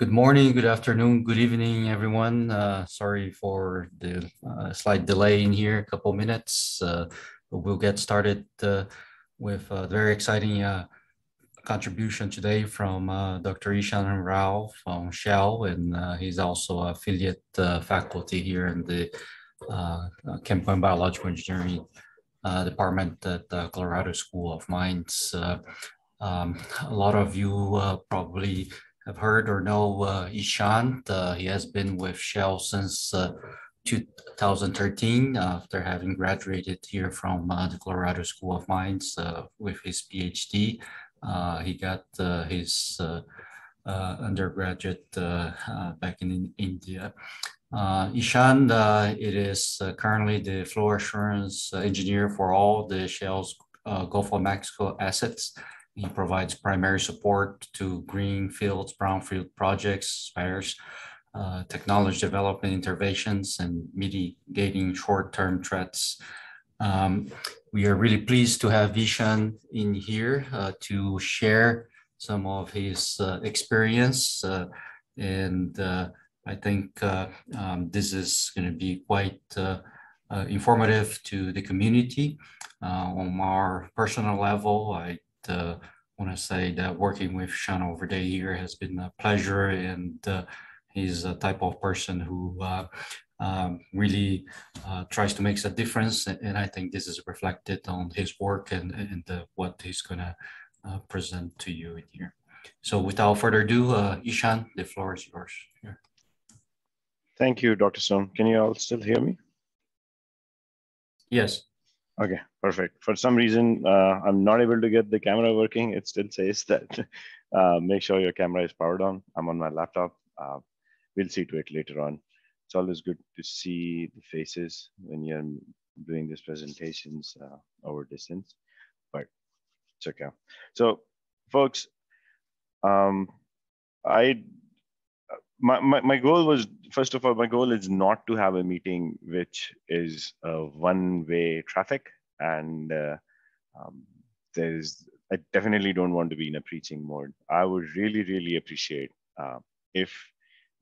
Good morning, good afternoon, good evening, everyone. Uh, sorry for the uh, slight delay in here, a couple minutes, uh, but we'll get started uh, with a very exciting uh, contribution today from uh, Dr. Ishan Rao from Shell, and he's also affiliate faculty here in the Chemical and Biological Engineering Department at the Colorado School of Mines. Um, a lot of you probably have heard or know uh, Ishan. Uh, he has been with Shell since uh, 2013 after having graduated here from uh, the Colorado School of Mines uh, with his PhD. Uh, he got his undergraduate back in India. Ishan, it is currently the flow assurance engineer for all the Shell's Gulf of Mexico assets. He provides primary support to greenfields, brownfield projects, spares, uh, technology development interventions, and mitigating short-term threats. Um, we are really pleased to have Ishan in here uh, to share some of his uh, experience. Uh, and uh, I think uh, um, this is going to be quite informative to the community. on our personal level, I uh, want to say that working with Ishan over the year has been a pleasure, and uh, he's a type of person who uh, um, really uh, tries to make a difference. And I think this is reflected on his work and, and what he's going to uh, present to you in here. So without further ado, uh, Ishan, the floor is yours. Here. Thank you, Dr. Stone. Can you all still hear me? Yes. Okay, perfect. For some reason, uh, I'm not able to get the camera working. It still says that uh, make sure your camera is powered on. I'm on my laptop. Uh, we'll see to it later on. It's always good to see the faces when you're doing these presentations uh, over distance, but it's okay. So folks, um, I my, my, my goal was first of all my goal is not to have a meeting which is a one way traffic and uh, um, there's i definitely don't want to be in a preaching mode. I would really really appreciate uh, if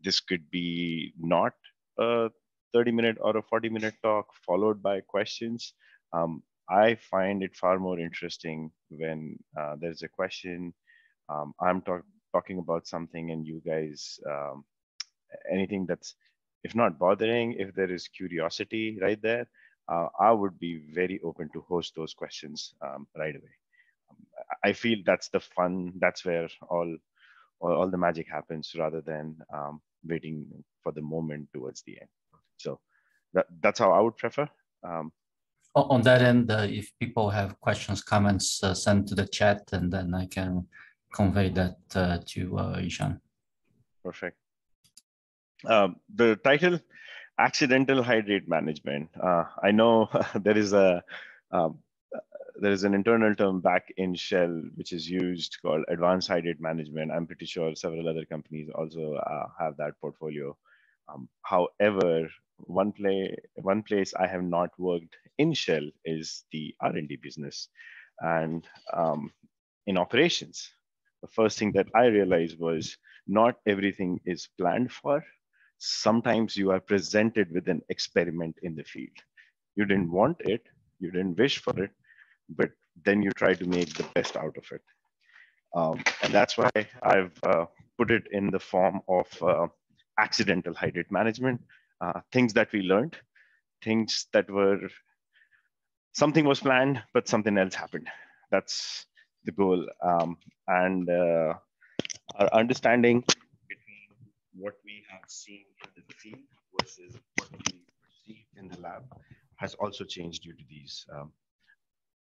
this could be not a 30 minute or a 40 minute talk followed by questions. Um, i find it far more interesting when uh, there's a question um, i'm talking talking about something and you guys um, anything that's if not bothering if there is curiosity right there uh, i would be very open to host those questions um, right away um, i feel that's the fun that's where all all, all the magic happens rather than um, waiting for the moment towards the end so that, that's how i would prefer um, on that end uh, if people have questions comments uh, send to the chat and then i can convey that uh, to uh, Ishan. Perfect. Um, the title, accidental hydrate management. Uh, I know there is a um, there is an internal term back in Shell which is used called advanced hydrate management. I'm pretty sure several other companies also uh, have that portfolio. Um, however, one play one place I have not worked in Shell is the R&D business, and um, in operations the first thing that I realized was not everything is planned for. Sometimes you are presented with an experiment in the field. You didn't want it, you didn't wish for it, but then you try to make the best out of it. Um, and that's why I've uh, put it in the form of uh, accidental hydrate management, uh, things that we learned, things that were, something was planned, but something else happened. That's the goal um, and uh, our understanding what we have seen in the field versus what we see in the lab has also changed due to these um,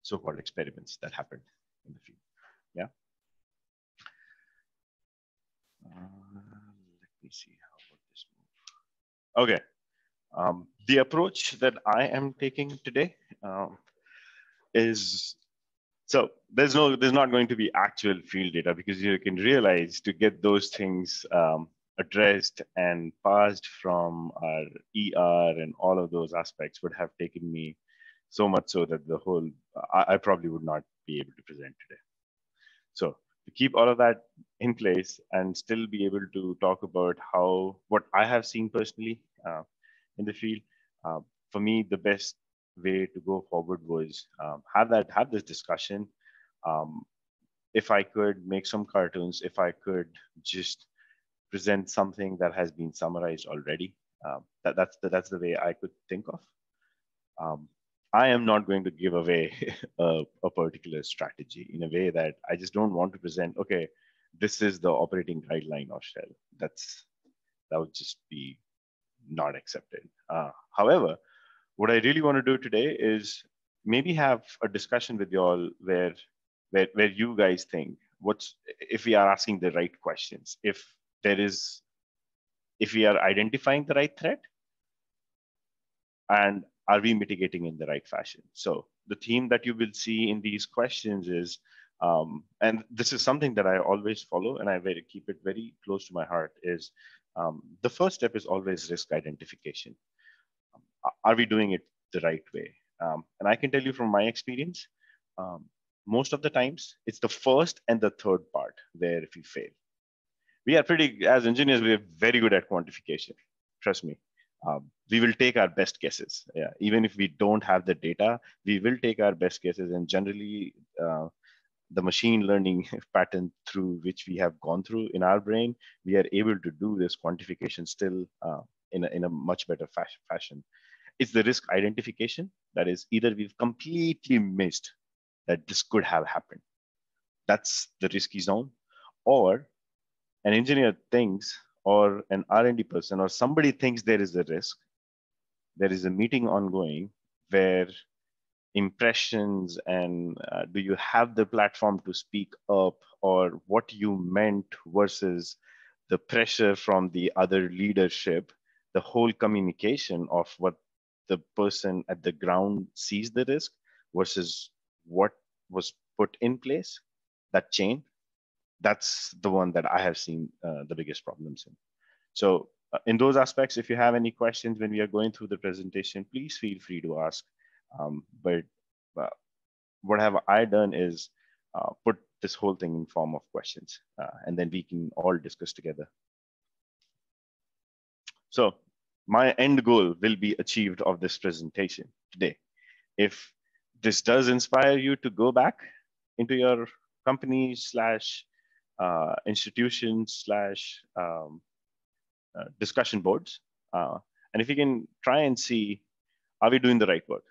so-called experiments that happened in the field. Yeah. Uh, let me see how would this move. Okay. Um, the approach that I am taking today um, is so there's no, there's not going to be actual field data because you can realize to get those things um, addressed and passed from our ER and all of those aspects would have taken me so much so that the whole, I, I probably would not be able to present today. So to keep all of that in place and still be able to talk about how what I have seen personally uh, in the field. Uh, for me, the best way to go forward was um, have that have this discussion. Um, if I could make some cartoons, if I could just present something that has been summarized already, um, that, that's the, that's the way I could think of. Um, I am not going to give away a, a, particular strategy in a way that I just don't want to present. Okay, this is the operating guideline of Shell. That's that would just be not accepted. Uh, however, what I really want to do today is maybe have a discussion with you all where where where you guys think what's if we are asking the right questions, if there is if we are identifying the right threat and are we mitigating in the right fashion? So the theme that you will see in these questions is, um, and this is something that I always follow and I very keep it very close to my heart is um, the first step is always risk identification. Are we doing it the right way? Um, and I can tell you from my experience, um, most of the times it's the first and the third part where if we fail. We are pretty, as engineers, we are very good at quantification. Trust me um, we will take our best guesses. Yeah, even if we don't have the data, we will take our best guesses. And generally, uh, the machine learning pattern through which we have gone through in our brain, we are able to do this quantification still uh, in, a, in a much better fashion. It's the risk identification that is either we've completely missed that this could have happened. That's the risky zone, or an engineer thinks or an R&D person or somebody thinks there is a risk, there is a meeting ongoing where impressions and uh, do you have the platform to speak up or what you meant versus the pressure from the other leadership, the whole communication of what the person at the ground sees the risk versus what was put in place, that chain that's the one that I have seen uh, the biggest problems in. So uh, in those aspects, if you have any questions when we are going through the presentation, please feel free to ask. Um, but uh, what have I done is uh, put this whole thing in form of questions, uh, and then we can all discuss together. So my end goal will be achieved of this presentation today. If this does inspire you to go back into your company slash uh, institutions slash um, uh, discussion boards. Uh, and if you can try and see, are we doing the right work?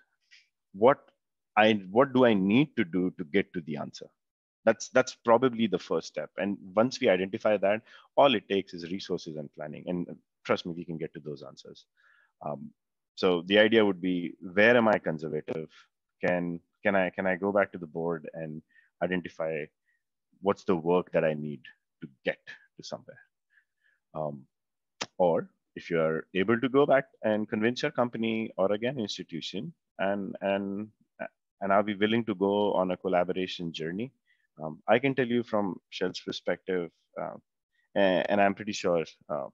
What I what do I need to do to get to the answer? That's that's probably the first step. And once we identify that, all it takes is resources and planning. And trust me, we can get to those answers. Um, so the idea would be, where am I conservative? Can can I can I go back to the board and identify what's the work that I need to get to somewhere. Um, or if you are able to go back and convince your company or again institution and and and are we willing to go on a collaboration journey? Um, I can tell you from Shell's perspective, uh, and, and, I'm pretty sure uh,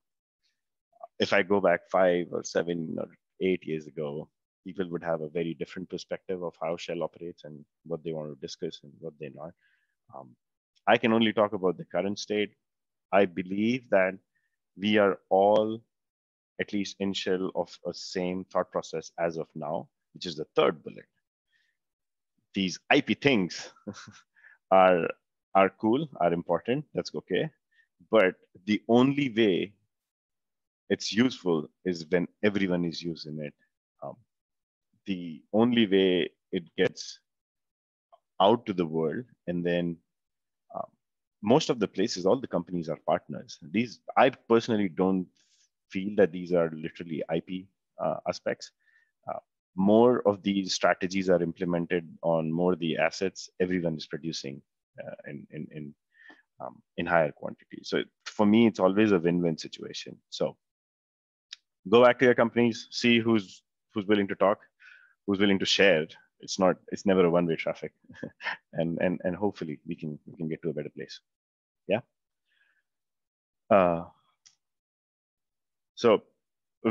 if I go back five or seven or eight years ago, people would have a very different perspective of how Shell operates and what they want to discuss and what they not. Um, I can only talk about the current state. I believe that we are all at least in shell of a same thought process as of now, which is the third bullet. These IP things are, are cool, are important, that's okay. But the only way it's useful is when everyone is using it. Um, the only way it gets out to the world and then most of the places, all the companies are partners. These, I personally don't feel that these are literally IP uh, aspects. Uh, more of these strategies are implemented on more of the assets everyone is producing uh, in in in, um, in higher quantity. So for me, it's always a win-win situation. So go back to your companies, see who's who's willing to talk, who's willing to share. It's not. It's never a one-way traffic, and and and hopefully we can we can get to a better place. Yeah. Uh, so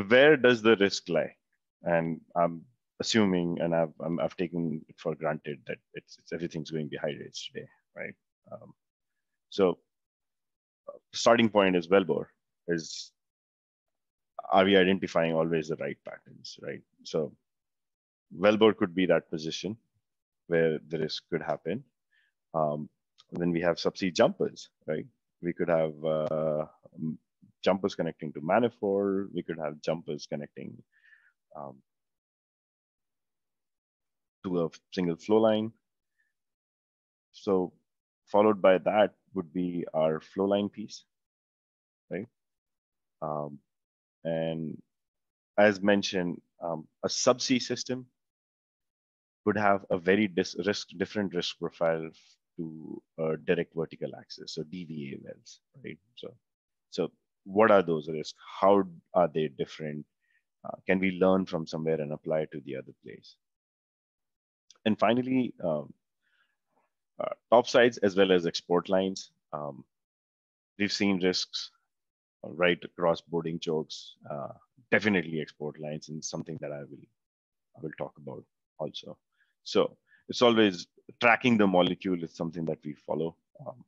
where does the risk lie? And I'm assuming, and I've i have taken it for granted that it's, it's everything's going behind it today, right? Um, So starting point is wellbore is are we identifying always the right patterns, right? So wellbore could be that position where the risk could happen. Um, then we have subsea jumpers, right? We could have uh, jumpers connecting to manifold. We could have jumpers connecting um, to a single flow line. So followed by that would be our flow line piece, right? Um, and as mentioned, um, a subsea system would have a very risk, different risk profile to a direct vertical axis, so DVA wells, right? So, so what are those risks? How are they different? Uh, can we learn from somewhere and apply to the other place? And finally, um, uh, top sides as well as export lines. Um, we've seen risks right across boarding chokes, uh, definitely export lines, and something that I will I will talk about also. So it's always tracking the molecule is something that we follow. Um,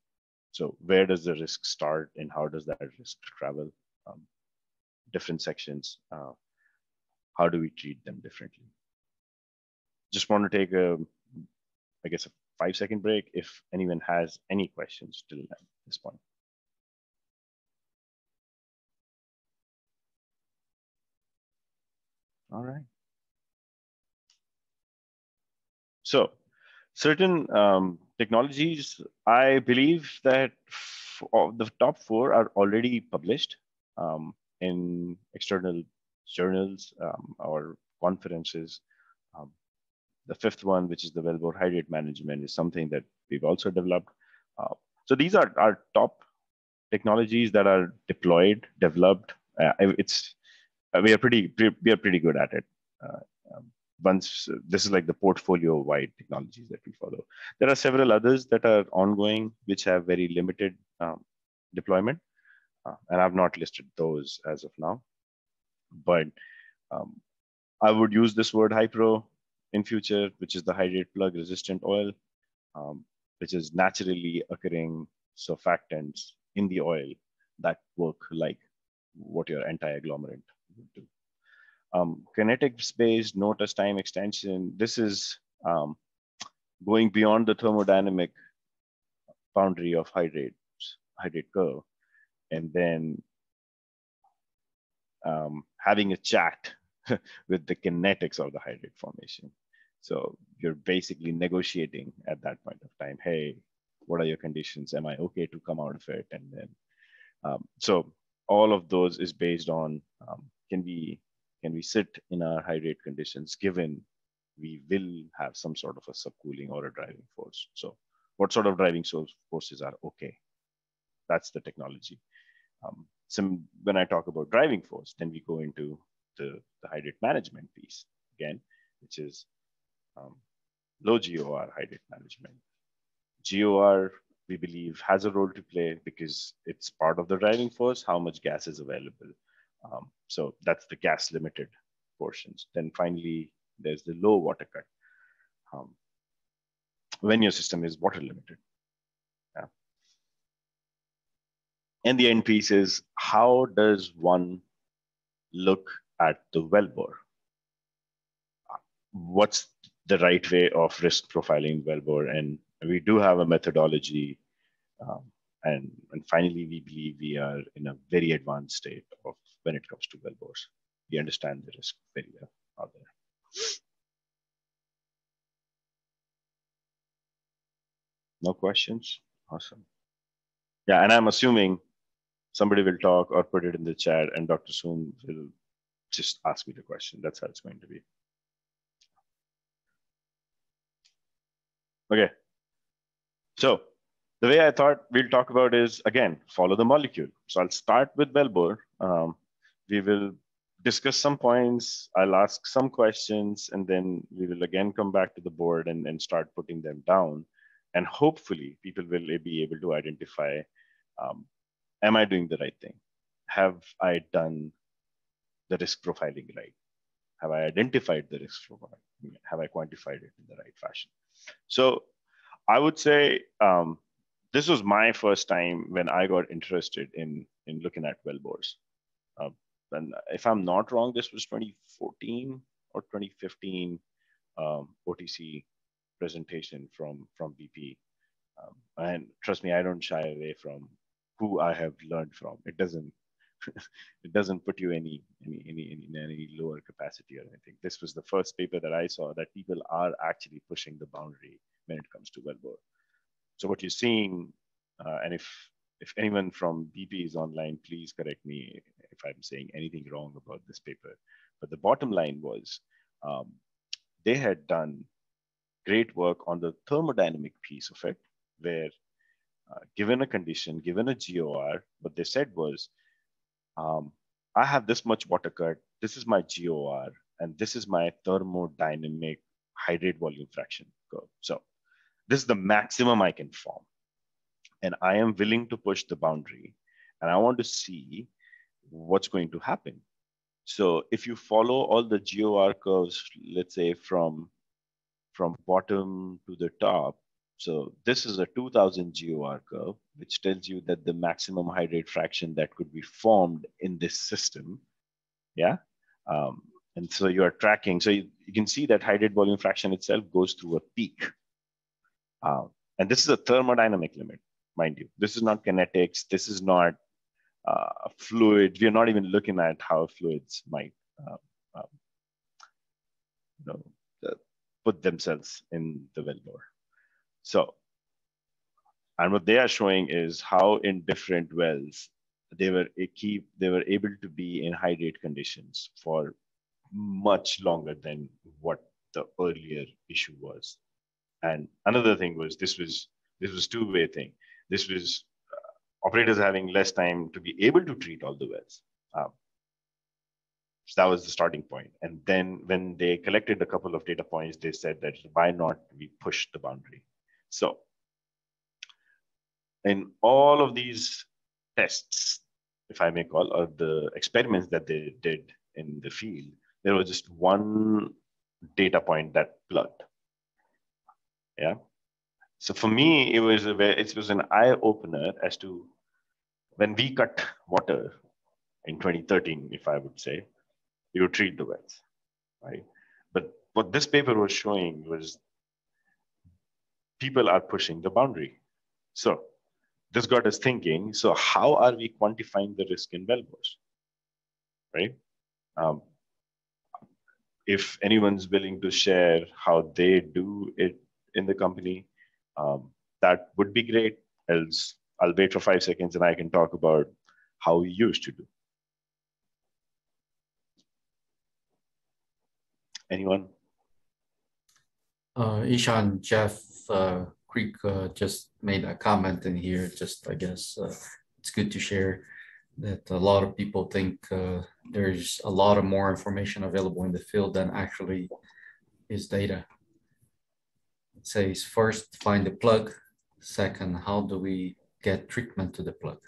so where does the risk start and how does that risk travel? Um, different sections. Uh, how do we treat them differently? Just want to take a, I guess, a five second break if anyone has any questions till this point. All right. So certain um, technologies, I believe that the top four are already published um, in external journals um, or conferences. Um, the fifth one, which is the wellbore hydrate management, is something that we've also developed. Uh, so these are our top technologies that are deployed, developed. Uh, it's we are pretty we are pretty good at it. Uh, once this is like the portfolio wide technologies that we follow. There are several others that are ongoing, which have very limited um, deployment, uh, and I've not listed those as of now. But um, I would use this word HYPRO in future, which is the hydrate plug resistant oil, um, which is naturally occurring surfactants in the oil that work like what your anti-agglomerant would do. Um, kinetics-based no touch time extension, this is um, going beyond the thermodynamic boundary of hydrate, hydrate curve, and then um, having a chat with the kinetics of the hydrate formation. So you're basically negotiating at that point of time. Hey, what are your conditions? Am I okay to come out of it? And then, um, so all of those is based on um, can we can we sit in our hydrate conditions given we will have some sort of a subcooling or a driving force. So what sort of driving forces are okay? That's the technology. Um, some when I talk about driving force, then we go into the, the hydrate management piece again, which is um, low GOR hydrate management. GOR, we believe, has a role to play because it's part of the driving force, how much gas is available. Um, so that's the gas limited portions. Then finally, there's the low water cut. Um, when your system is water limited. Yeah. And the end piece is how does one look at the wellbore? What's the right way of risk profiling wellbore? And we do have a methodology. Um, and, and finally, we believe we are in a very advanced state of when it comes to wellbores. We understand the risk very well out there. No questions? Awesome. Yeah, and I'm assuming somebody will talk or put it in the chat and Dr. Soon will just ask me the question. That's how it's going to be. Okay. So the way I thought we'll talk about is, again, follow the molecule. So I'll start with wellbore. Um, we will discuss some points. I'll ask some questions, and then we will again come back to the board and, and start putting them down. And hopefully people will be able to identify, um, am I doing the right thing? Have I done the risk profiling right? Have I identified the risk profile? Have I quantified it in the right fashion? So I would say um, this was my first time when I got interested in in looking at well bores. And if I'm not wrong, this was 2014 or 2015 um, OTC presentation from from BP. Um, and trust me, I don't shy away from who I have learned from. It doesn't it doesn't put you any any any in any lower capacity or anything. This was the first paper that I saw that people are actually pushing the boundary when it comes to well bore. So what you're seeing, uh, and if if anyone from BP is online, please correct me if I'm saying anything wrong about this paper. But the bottom line was um, they had done great work on the thermodynamic piece of it, where uh, given a condition, given a GOR, what they said was, um, I have this much water cut, this is my GOR, and this is my thermodynamic hydrate volume fraction curve. So this is the maximum I can form. And I am willing to push the boundary. And I want to see what's going to happen. So if you follow all the GOR curves, let's say from, from bottom to the top, so this is a 2000 GOR curve, which tells you that the maximum hydrate fraction that could be formed in this system, yeah? Um, and so you are tracking, so you, you, can see that hydrate volume fraction itself goes through a peak. Uh, and this is a thermodynamic limit, mind you. This is not kinetics. This is not uh, fluid. We are not even looking at how fluids might uh, um, you know, put themselves in the wellbore. So, and what they are showing is how in different wells they were keep they were able to be in hydrate conditions for much longer than what the earlier issue was. And another thing was this was this was two-way thing. This was uh, operators having less time to be able to treat all the wells. Um, so that was the starting point. And then when they collected a couple of data points, they said that why not we push the boundary? So in all of these tests, if I may call, or the experiments that they did in the field, there was just one data point that plugged. Yeah. So for me, it was a it was an eye opener as to when we cut water in 2013, if I would say, you treat the wells, right? But what this paper was showing was people are pushing the boundary. So this got us thinking, so how are we quantifying the risk in well bores, right? Um, if anyone's willing to share how they do it in the company, um, that would be great. Else, I'll wait for five seconds and I can talk about how we used to do. Anyone? Uh, Ishan, Jeff uh, Creek uh, just made a comment in here. Just, I guess, uh, it's good to share that a lot of people think uh, there's a lot of more information available in the field than actually is data. It says first, find the plug. Second, how do we get treatment to the plug?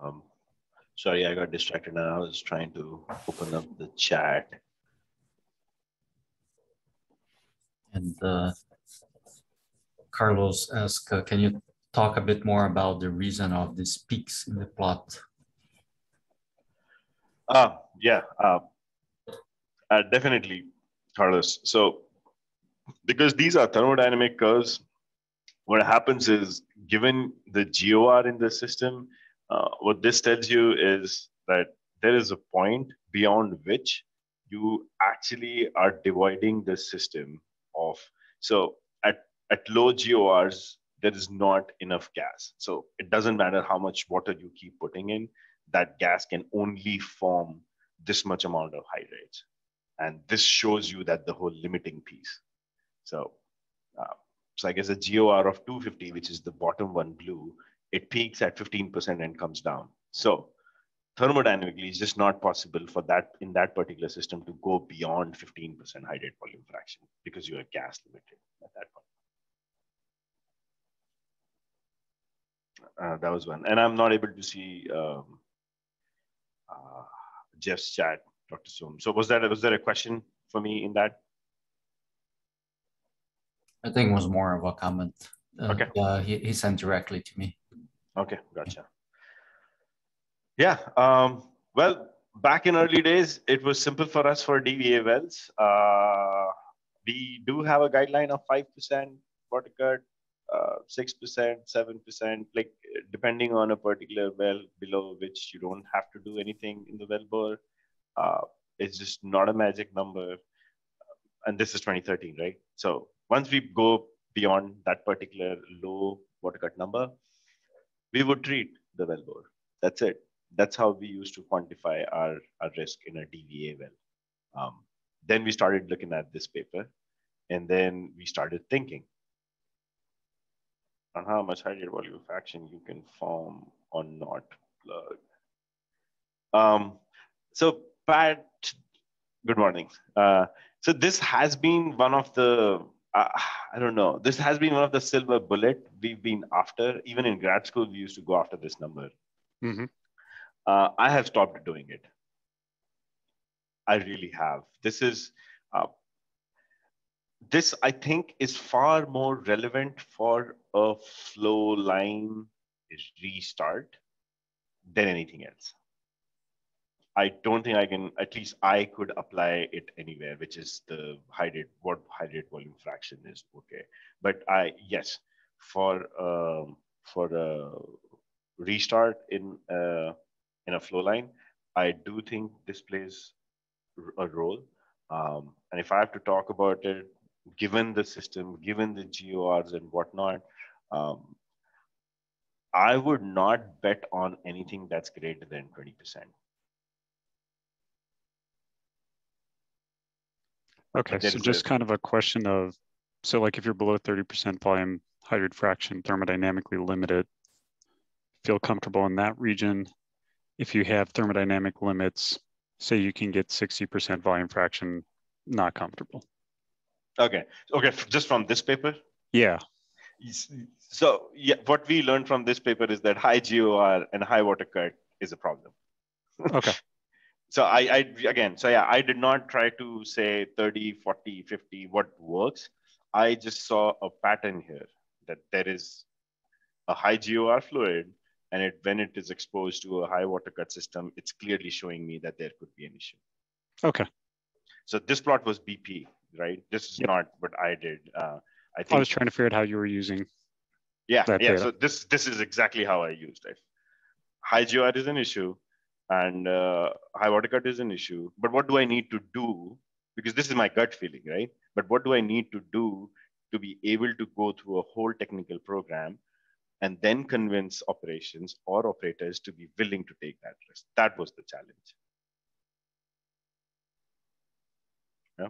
Um, sorry, I got distracted and I was trying to open up the chat. And uh, Carlos asked, uh, can you talk a bit more about the reason of these peaks in the plot? Uh, yeah, uh, uh, definitely, Carlos. So, because these are thermodynamic curves, what happens is given the GOR in the system, uh, what this tells you is that there is a point beyond which you actually are dividing the system of. So at, at low GORs, there is not enough gas. So it doesn't matter how much water you keep putting in, that gas can only form this much amount of hydrates. And this shows you that the whole limiting piece. So, uh, so I guess a GOR of 250, which is the bottom one blue, it peaks at 15% and comes down. So thermodynamically, it's just not possible for that in that particular system to go beyond 15% hydrate volume fraction because you are gas limited at that point. Uh, that was one. And I'm not able to see um, uh, Jeff's chat, Dr. Soom. So was that was there a question for me in that? I think it was more of a comment. Uh, Okay. Uh, he, he sent directly to me. Okay, gotcha. Yeah, um, well, back in early days, it was simple for us for DVA wells. Uh, we do have a guideline of 5% water cut, uh, 6%, 7%, like depending on a particular well below which you don't have to do anything in the well bore. Uh, it's just not a magic number. And this is 2013, right? So once we go beyond that particular low water cut number, we would treat the well bore. That's it. That's how we used to quantify our, our risk in a DVA well. Um, then we started looking at this paper, and then we started thinking on how much hydrate volume fraction you can form or not plug. Um, so Pat, good morning. Uh, so this has been one of the uh, I don't know. This has been one of the silver bullet we've been after. Even in grad school, we used to go after this number. Mhm. Uh, I have stopped doing it. I really have. This is uh, this I think is far more relevant for a flow line restart than anything else. I don't think I can, at least I could apply it anywhere, which is the hydrate, what hydrate volume fraction is okay. But I, yes, for, um, for a restart in, uh, in a flow line, I do think this plays a role. Um, and if I have to talk about it, given the system, given the GORs and whatnot, um, I would not bet on anything that's greater than 20%. Okay, so just kind of a question of, so like if you're below thirty percent volume hydrate fraction, thermodynamically limited, feel comfortable in that region. If you have thermodynamic limits, say you can get sixty percent volume fraction, not comfortable. Okay, okay, just from this paper. Yeah, So yeah, what we learned from this paper is that high GOR and high water cut is a problem. okay, So I, I again, so yeah, I did not try to say 30, 40, 50, what works. I just saw a pattern here that there is a high GOR fluid and it when it is exposed to a high water cut system, it's clearly showing me that there could be an issue. okay. So this plot was BP, right? This is Yep. not what I did. Uh, I I was trying to figure out how you were using, Yeah, that yeah. data. So this this is exactly how I used it. High GOR is an issue, and uh, high water cut is an issue. But what do I need to do? Because this is my gut feeling, right? But what do I need to do to be able to go through a whole technical program and then convince operations or operators to be willing to take that risk? That was the challenge. Yeah.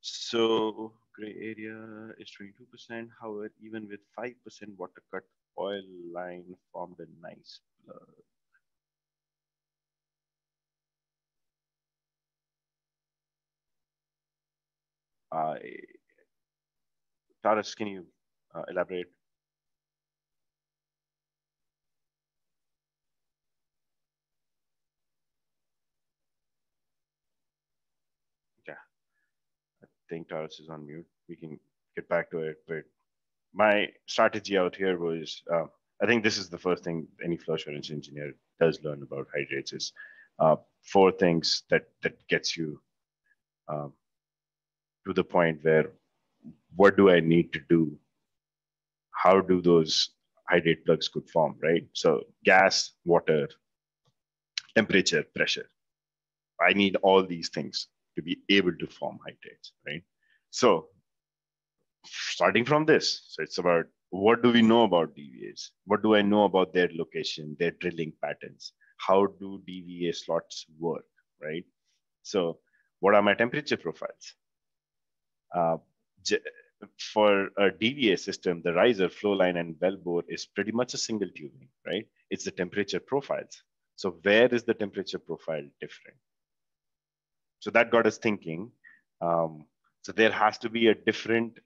So gray area is 22%. However, even with 5% water cut, oil line formed a nice blur. I, Taras, can you uh, elaborate? Think Taras is on mute. We can get back to it. But my strategy out here was, uh, I think this is the first thing any flow assurance engineer does learn about hydrates is uh, four things that that gets you um, to the point where what do I need to do? How do those hydrate plugs could form, right? So gas, water, temperature, pressure. I need all these things to be able to form hydrates, right? So starting from this, so it's about what do we know about DVAs? What do I know about their location, their drilling patterns? How do DVA slots work, right? So what are my temperature profiles? Uh, for a DVA system, the riser, flow line, and well bore is pretty much a single tubing, right? It's the temperature profiles. So where is the temperature profile different? So that got us thinking. Um, so there has to be a different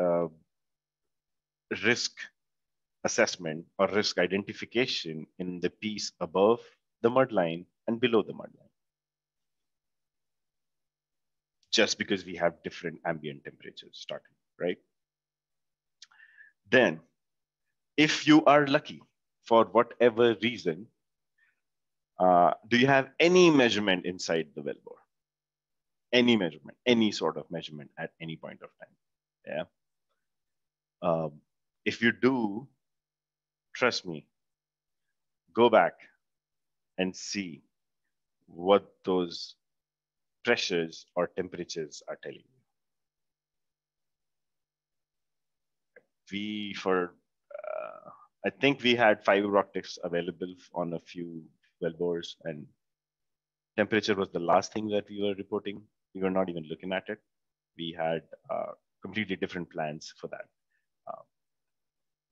uh, risk assessment or risk identification in the piece above the mud line and below the mud line. just because we have different ambient temperatures starting, right? Then, if you are lucky for whatever reason, uh, do you have any measurement inside the wellbore? Any measurement, any sort of measurement at any point of time, yeah? Um, if you do, trust me, go back and see what those pressures or temperatures are telling you. We, for, uh, I think we had fiber optics available on a few wellbores and temperature was the last thing that we were reporting. We were not even looking at it. We had uh, completely different plans for that. Uh,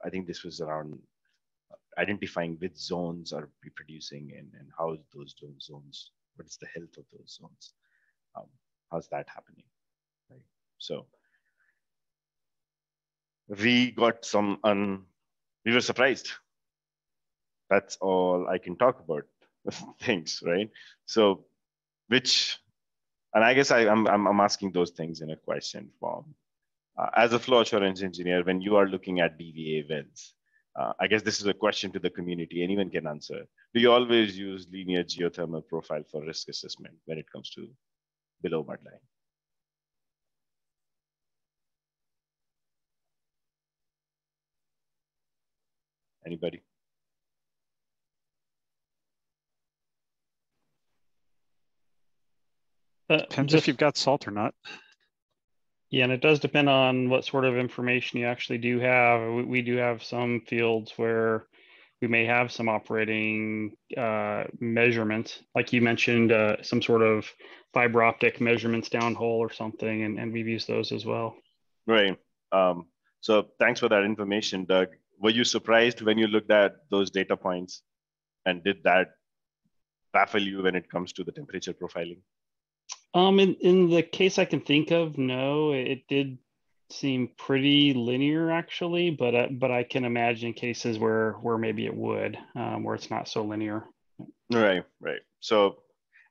I think this was around identifying which zones are reproducing and, and how those zones, what is the health of those zones? Um, how's that happening? Right. So we got some, un, we were surprised. That's all I can talk about things, right? So which, and I guess I, am I'm, I'm asking those things in a question form. Uh, as a flow assurance engineer, when you are looking at DVA wells, uh, I guess this is a question to the community. Anyone can answer. Do you always use linear geothermal profile for risk assessment when it comes to below mudline? Anybody? Uh, Depends just, if you've got salt or not. Yeah, and it does depend on what sort of information you actually do have. We, we do have some fields where we may have some operating uh, measurements, like you mentioned, uh, some sort of fiber optic measurements downhole or something, and, and we've used those as well. Right. Um, so thanks for that information, Doug. Were you surprised when you looked at those data points, and did that baffle you when it comes to the temperature profiling? Um, in, in the case I can think of, no, it did seem pretty linear actually, but uh, but I can imagine cases where where maybe it would, um, where it's not so linear. Right, right. So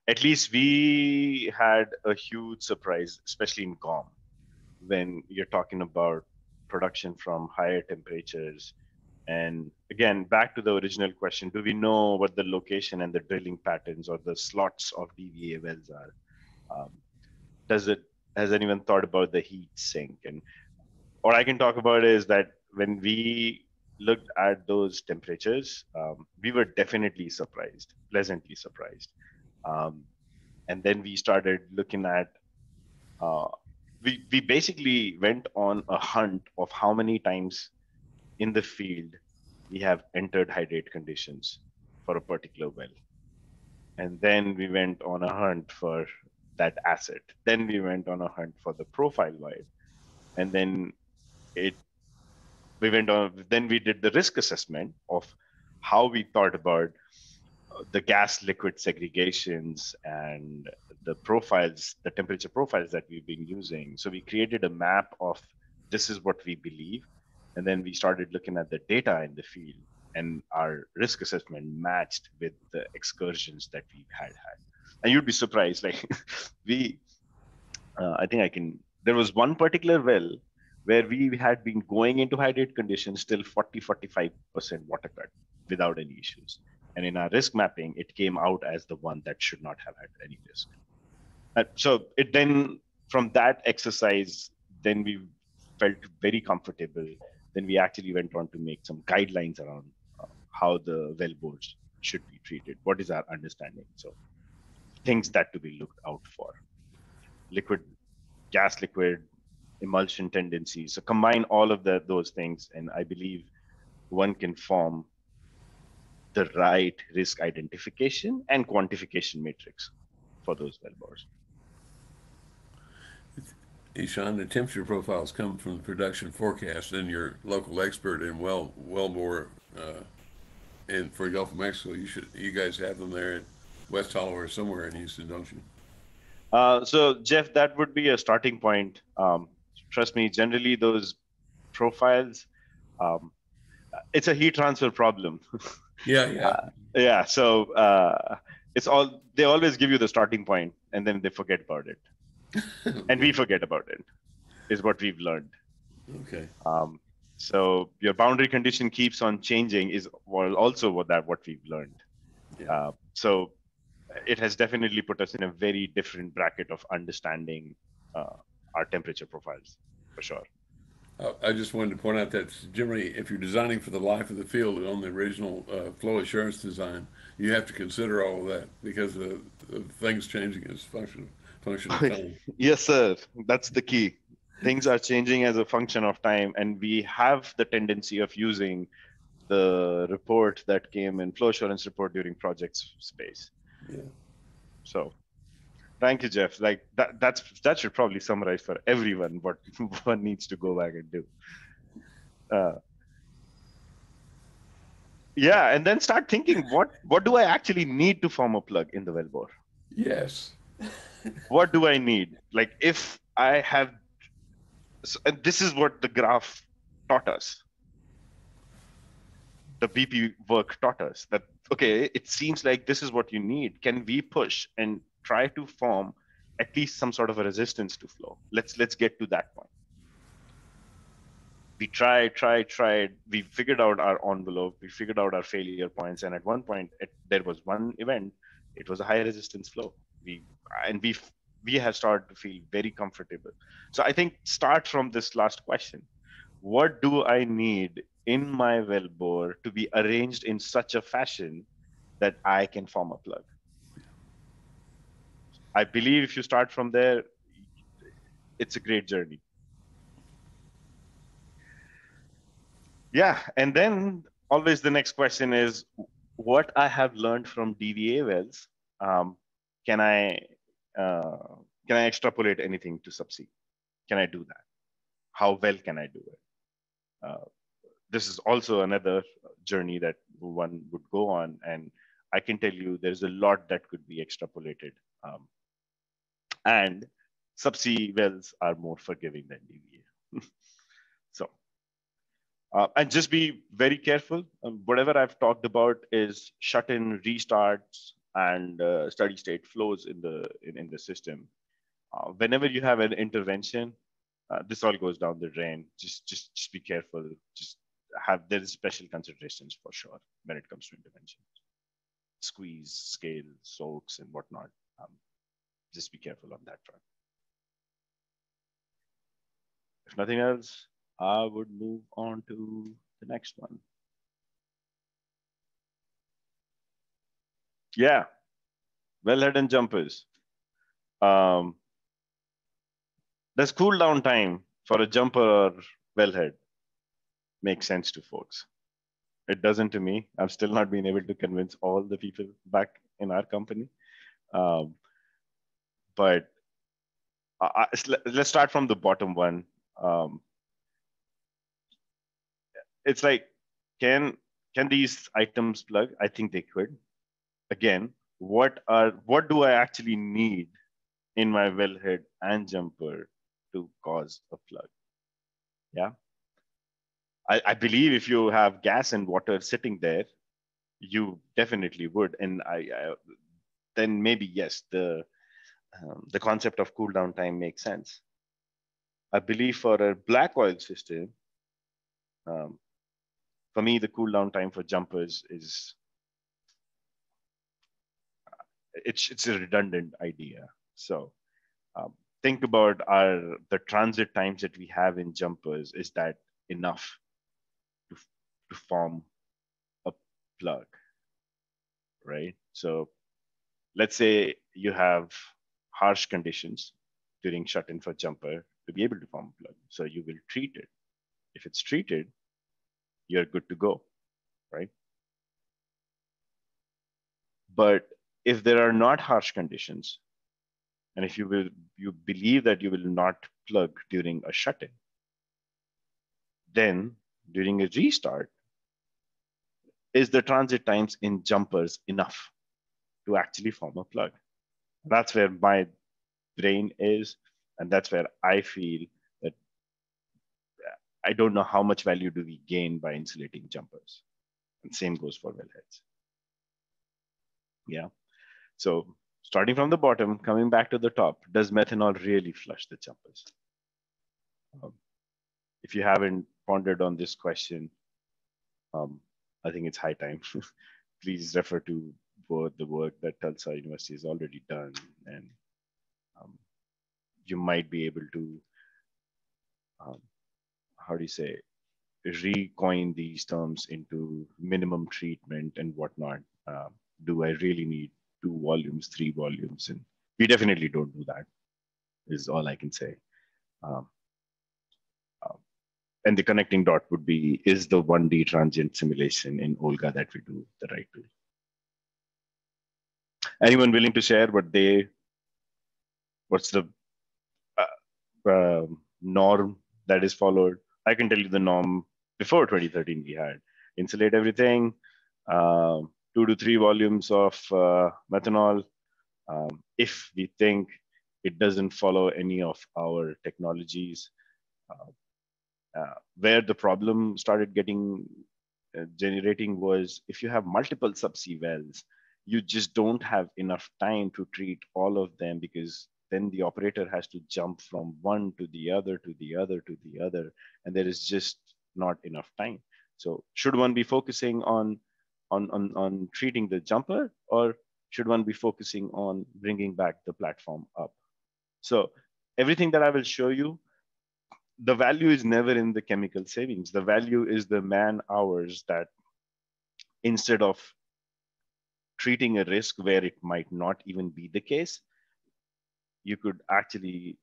at least we had a huge surprise, especially in GOM, when you're talking about production from higher temperatures. And again, back to the original question, do we know what the location and the drilling patterns or the slots of DVA wells are? Um, does it has anyone thought about the heat sink? And what I can talk about is that when we looked at those temperatures, um, we were definitely surprised, pleasantly surprised. Um, and then we started looking at, uh, we, we basically went on a hunt of how many times in the field we have entered hydrate conditions for a particular well. And then we went on a hunt for that asset. Then we went on a hunt for the profile wide, and then it we went on. Then we did the risk assessment of how we thought about the gas liquid segregations and the profiles, the temperature profiles that we've been using. So we created a map of this is what we believe. And then we started looking at the data in the field and our risk assessment matched with the excursions that we've had had and you'd be surprised. Like we, uh, I think I can. There was one particular well where we had been going into hydrate conditions till 40 45% water cut without any issues and in our risk mapping it came out as the one that should not have had any risk uh, so it then from that exercise then we felt very comfortable then we actually went on to make some guidelines around uh, how the well bores should be treated what is our understanding so things that to be looked out for. Liquid gas liquid emulsion tendencies. So combine all of the, those things and i believe one can form the right risk identification and quantification matrix for those wellbores Ishan, the temperature profiles come from the production forecast, and your local expert in well wellbore, uh, and for Gulf of Mexico, you should you guys have them there West Hollow or somewhere in Houston, don't you? Uh, so Jeff, that would be a starting point. Um, trust me, generally those profiles, um, it's a heat transfer problem. yeah, yeah, uh, yeah. So uh, it's all they always give you the starting point, and then they forget about it. and we forget about it. Is what we've learned. Okay. Um, so your boundary condition keeps on changing is also what that what we've learned. Yeah. Uh, so it has definitely put us in a very different bracket of understanding uh, our temperature profiles for sure. Uh, I just wanted to point out that generally, if you're designing for the life of the field on the original uh, flow assurance design, you have to consider all of that because the, of things changing as function function of time. Yes, sir. That's the key. Things are changing as a function of time, and we have the tendency of using the report that came in flow assurance report during projects space. Yeah. So thank you, Jeff. Like that that's that should probably summarize for everyone what one needs to go back and do. Uh, yeah, and then start thinking what what do I actually need to form a plug in the well bore? Yes. what do I need? Like if I have, so, and this is what the graph taught us. The BP work taught us that okay, it seems like this is what you need. Can we push and try to form at least some sort of a resistance to flow? Let's let's get to that point. We tried, tried, tried. We figured out our envelope. We figured out our failure points, and at one point, it, there was one event. It was a high resistance flow. We and we we have started to feel very comfortable. So I think start from this last question. What do I need in my well bore to be arranged in such a fashion that I can form a plug? I believe if you start from there, it's a great journey. Yeah, and then always the next question is what I have learned from DVA wells. Um, can I uh, can I extrapolate anything to subsea? Can I do that? How well can I do it? Uh, this is also another journey that one would go on, and I can tell you there's a lot that could be extrapolated. Um, and subsea wells are more forgiving than DVA. so, uh, and just be very careful. Um, whatever I've talked about is shut-in restarts and uh, steady state flows in the in, in the system. Uh, whenever you have an intervention, uh, this all goes down the drain. Just just just be careful. Just have there is special considerations for sure when it comes to intervention. Squeeze, scale, soaks, and whatnot. Um, just be careful on that front. If nothing else, I would move on to the next one. Yeah, wellhead and jumpers. Um, cool down time for a jumper or wellhead make sense to folks? It doesn't to me. I've still not been able to convince all the people back in our company. Um, but I, let's start from the bottom one. Um, it's like, can can these items plug? I think they could. Again, what are what do I actually need in my wellhead and jumper to cause a plug? Yeah. I, I believe if you have gas and water sitting there, you definitely would. And I, I then maybe yes, the um, the concept of cool down time makes sense. I believe for a black oil system, um, for me, the cool down time for jumpers is it's it's a redundant idea. So um, think about our the transit times that we have in jumpers. Is that enough to form a plug? Right. So let's say you have harsh conditions during shut-in for jumper to be able to form a plug. So you will treat it. If it's treated, you're good to go, right? But if there are not harsh conditions, and if you will you believe that you will not plug during a shut-in, then during a restart, is the transit times in jumpers enough to actually form a plug? That's where my brain is, and that's where I feel that I don't know how much value do we gain by insulating jumpers. And same goes for wellheads. Yeah. So starting from the bottom, coming back to the top, does methanol really flush the jumpers? Um, if you haven't pondered on this question, um, I think it's high time. Please refer to both the work that Tulsa University has already done, and um, you might be able to, um, how do you say, recoin these terms into minimum treatment and whatnot. Uh, do I really need two volumes, three volumes, and we definitely don't do that. Is all I can say. Um, and the connecting dot would be: is the 1D transient simulation in Olga that we do the right tool? Anyone willing to share what they, what's the uh, uh, norm that is followed? I can tell you the norm before 2013 we had insulate everything, um, two to three volumes of uh, methanol. Um, if we think it doesn't follow any of our technologies, uh, uh, where the problem started getting uh, generating was if you have multiple subsea wells, you just don't have enough time to treat all of them because then the operator has to jump from one to the other to the other to the other, and there is just not enough time. So should one be focusing on on, on, on treating the jumper or should one be focusing on bringing back the platform up? So everything that I will show you, the value is never in the chemical savings. The value is the man hours that instead of treating a risk where it might not even be the case, you could actually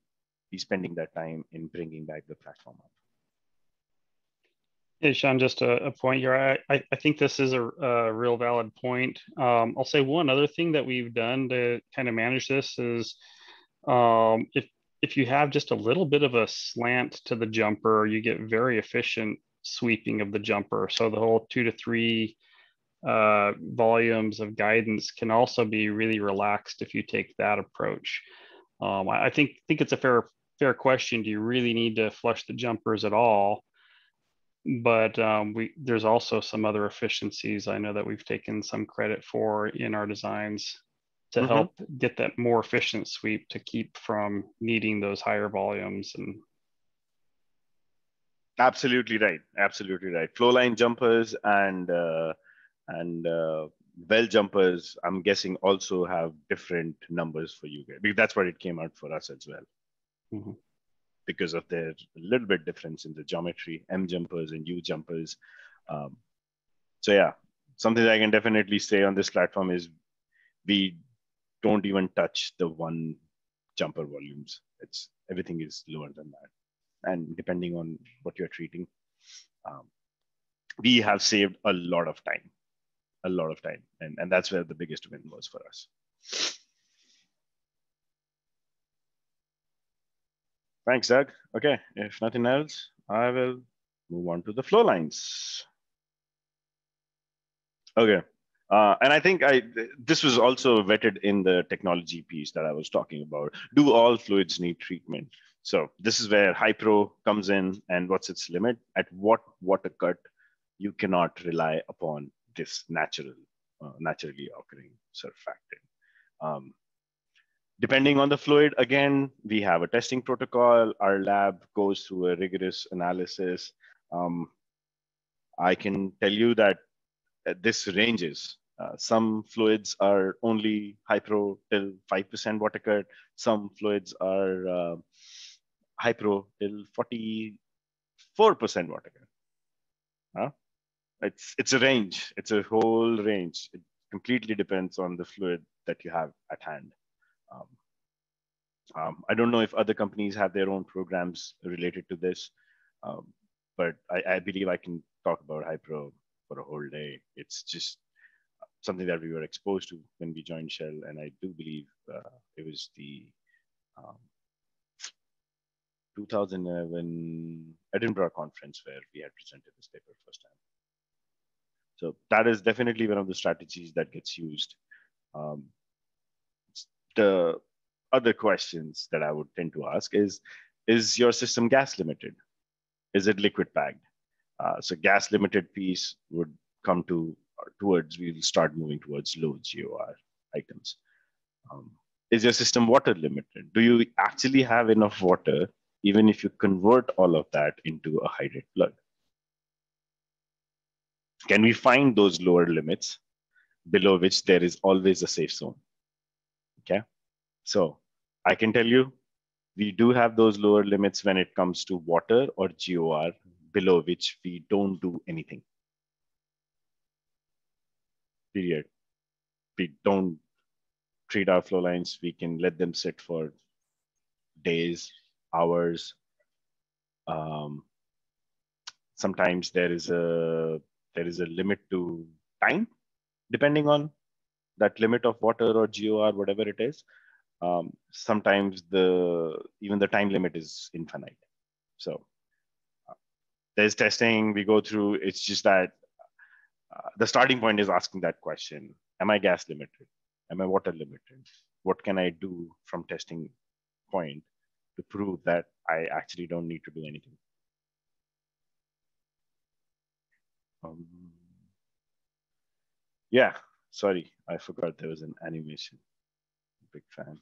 be spending that time in bringing back the platform up. Hey, Ishan, just a, a point here. I, I think this is a, a real valid point. Um, I'll say one other thing that we've done to kind of manage this is um, if, if you have just a little bit of a slant to the jumper, you get very efficient sweeping of the jumper. So the whole two to three uh, volumes of guidance can also be really relaxed if you take that approach. Um, I, think think it's a fair fair question. Do you really need to flush the jumpers at all? but um, we there's also some other efficiencies I know that we've taken some credit for in our designs to mm-hmm. help get that more efficient sweep to keep from needing those higher volumes and absolutely right. Absolutely right. Flow line jumpers and uh, and uh, well jumpers i'm guessing also have different numbers for you guys. Because that's what it came out for us as well. Mm-hmm. Because of their little bit difference in the geometry, M jumpers and U jumpers. Um, so yeah, something that I can definitely say on this platform is we don't even touch the one jumper volumes. It's everything is lower than that. And depending on what you're treating, um, we have saved a lot of time, a lot of time. And, and that's where the biggest win was for us. Thanks, Doug. Okay, if nothing else, I will move on to the flow lines. Okay, uh, and I think I this was also vetted in the technology piece that I was talking about. Do all fluids need treatment? So this is where Hypro comes in and what's its limit? At what water cut you cannot rely upon this natural, uh, naturally occurring surfactant. Um, Depending on the fluid, again, we have a testing protocol. Our lab goes through a rigorous analysis. Um, I can tell you that this ranges. Uh, some fluids are only hypro till 5% water cut. Some fluids are uh, hypro till 44% water cut. Huh? It's, it's a range. It's a whole range. It completely depends on the fluid that you have at hand. Um, um, I don't know if other companies have their own programs related to this, um, but I, I, believe I can talk about Hypro for a whole day. It's just something that we were exposed to when we joined Shell, and I do believe uh, it was the um, 2011 Edinburgh conference where we had presented this paper first time. So that is definitely one of the strategies that gets used. Um, the other questions that I would tend to ask is, is your system gas limited? Is it liquid packed? Uh, so gas limited piece would come to towards, we'll start moving towards low GOR items. Um, is your system water limited? Do you actually have enough water, even if you convert all of that into a hydrate plug? Can we find those lower limits below which there is always a safe zone? Okay, so I can tell you we do have those lower limits when it comes to water or GOR below which we don't do anything. Period. We don't treat our flow lines. We can let them sit for days, hours. Um, sometimes there is a there is a limit to time, depending on that limit of water or GOR, whatever it is um, sometimes the even the time limit is infinite. So there's testing we go through. It's just that uh, the starting point is asking that question: Am I gas limited? Am I water limited? What can I do from testing point to prove that I actually don't need to do anything? Um, yeah, sorry, I forgot there was an animation big fan.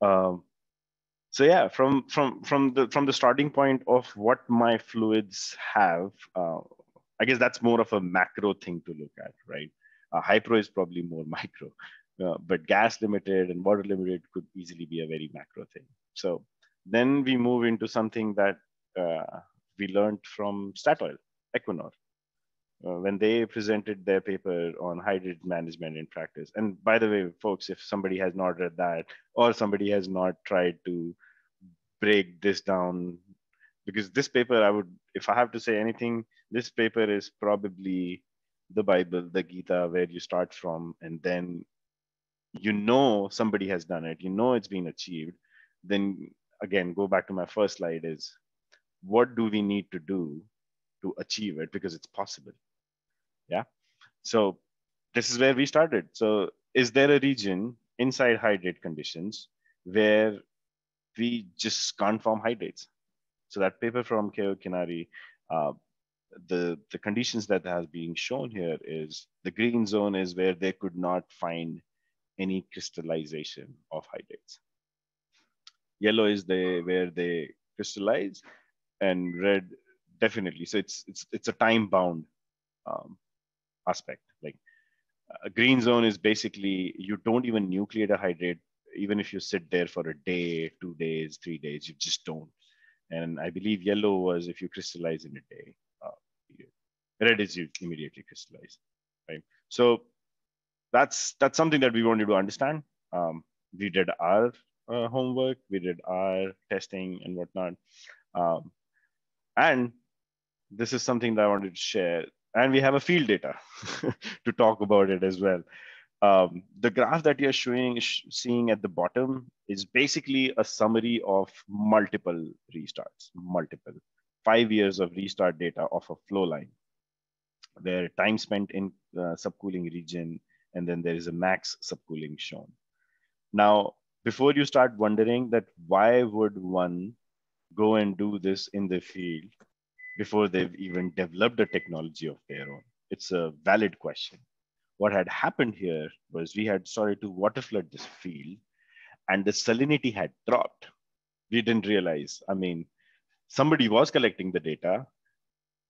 Um, so yeah, from from from the from the starting point of what my fluids have, uh, I guess that's more of a macro thing to look at, right? Uh, hypro is probably more micro, uh, but gas limited and water limited could easily be a very macro thing. So then we move into something that uh, we learned from Statoil, Equinor uh, when they presented their paper on hydrate management in practice. And by the way, folks, if somebody has not read that or somebody has not tried to break this down, because this paper, I would, if I have to say anything, this paper is probably the Bible, the Gita, where you start from, and then you know somebody has done it, you know it's been achieved. Then again, go back to my first slide is what do we need to do to achieve it because it's possible. Yeah. So this is where we started. So is there a region inside hydrate conditions where we just can't form hydrates? So that paper from Keijo Kinnari, uh, the, the conditions that has being shown here is the green zone is where they could not find any crystallization of hydrates. Yellow is the where they crystallize, and red definitely. So it's it's it's a time bound um, aspect. Like a green zone is basically you don't even nucleate a hydrate, even if you sit there for a day, two days, three days, you just don't. And I believe yellow was if you crystallize in a day. Uh, red is you immediately crystallize, right? So that's that's something that we wanted to understand. Um, we did our uh, homework, we did our testing and whatnot, um, and this is something that I wanted to share and we have a field data to talk about it as well. Um, the graph that you're showing, sh seeing at the bottom is basically a summary of multiple restarts, multiple five years of restart data of a flow line, where time spent in uh, subcooling region, and then there is a max subcooling shown. Now, before you start wondering that why would one go and do this in the field, before they've even developed a technology of their own? It's a valid question. What had happened here was we had started to water flood this field and the salinity had dropped. We didn't realize. I mean, somebody was collecting the data.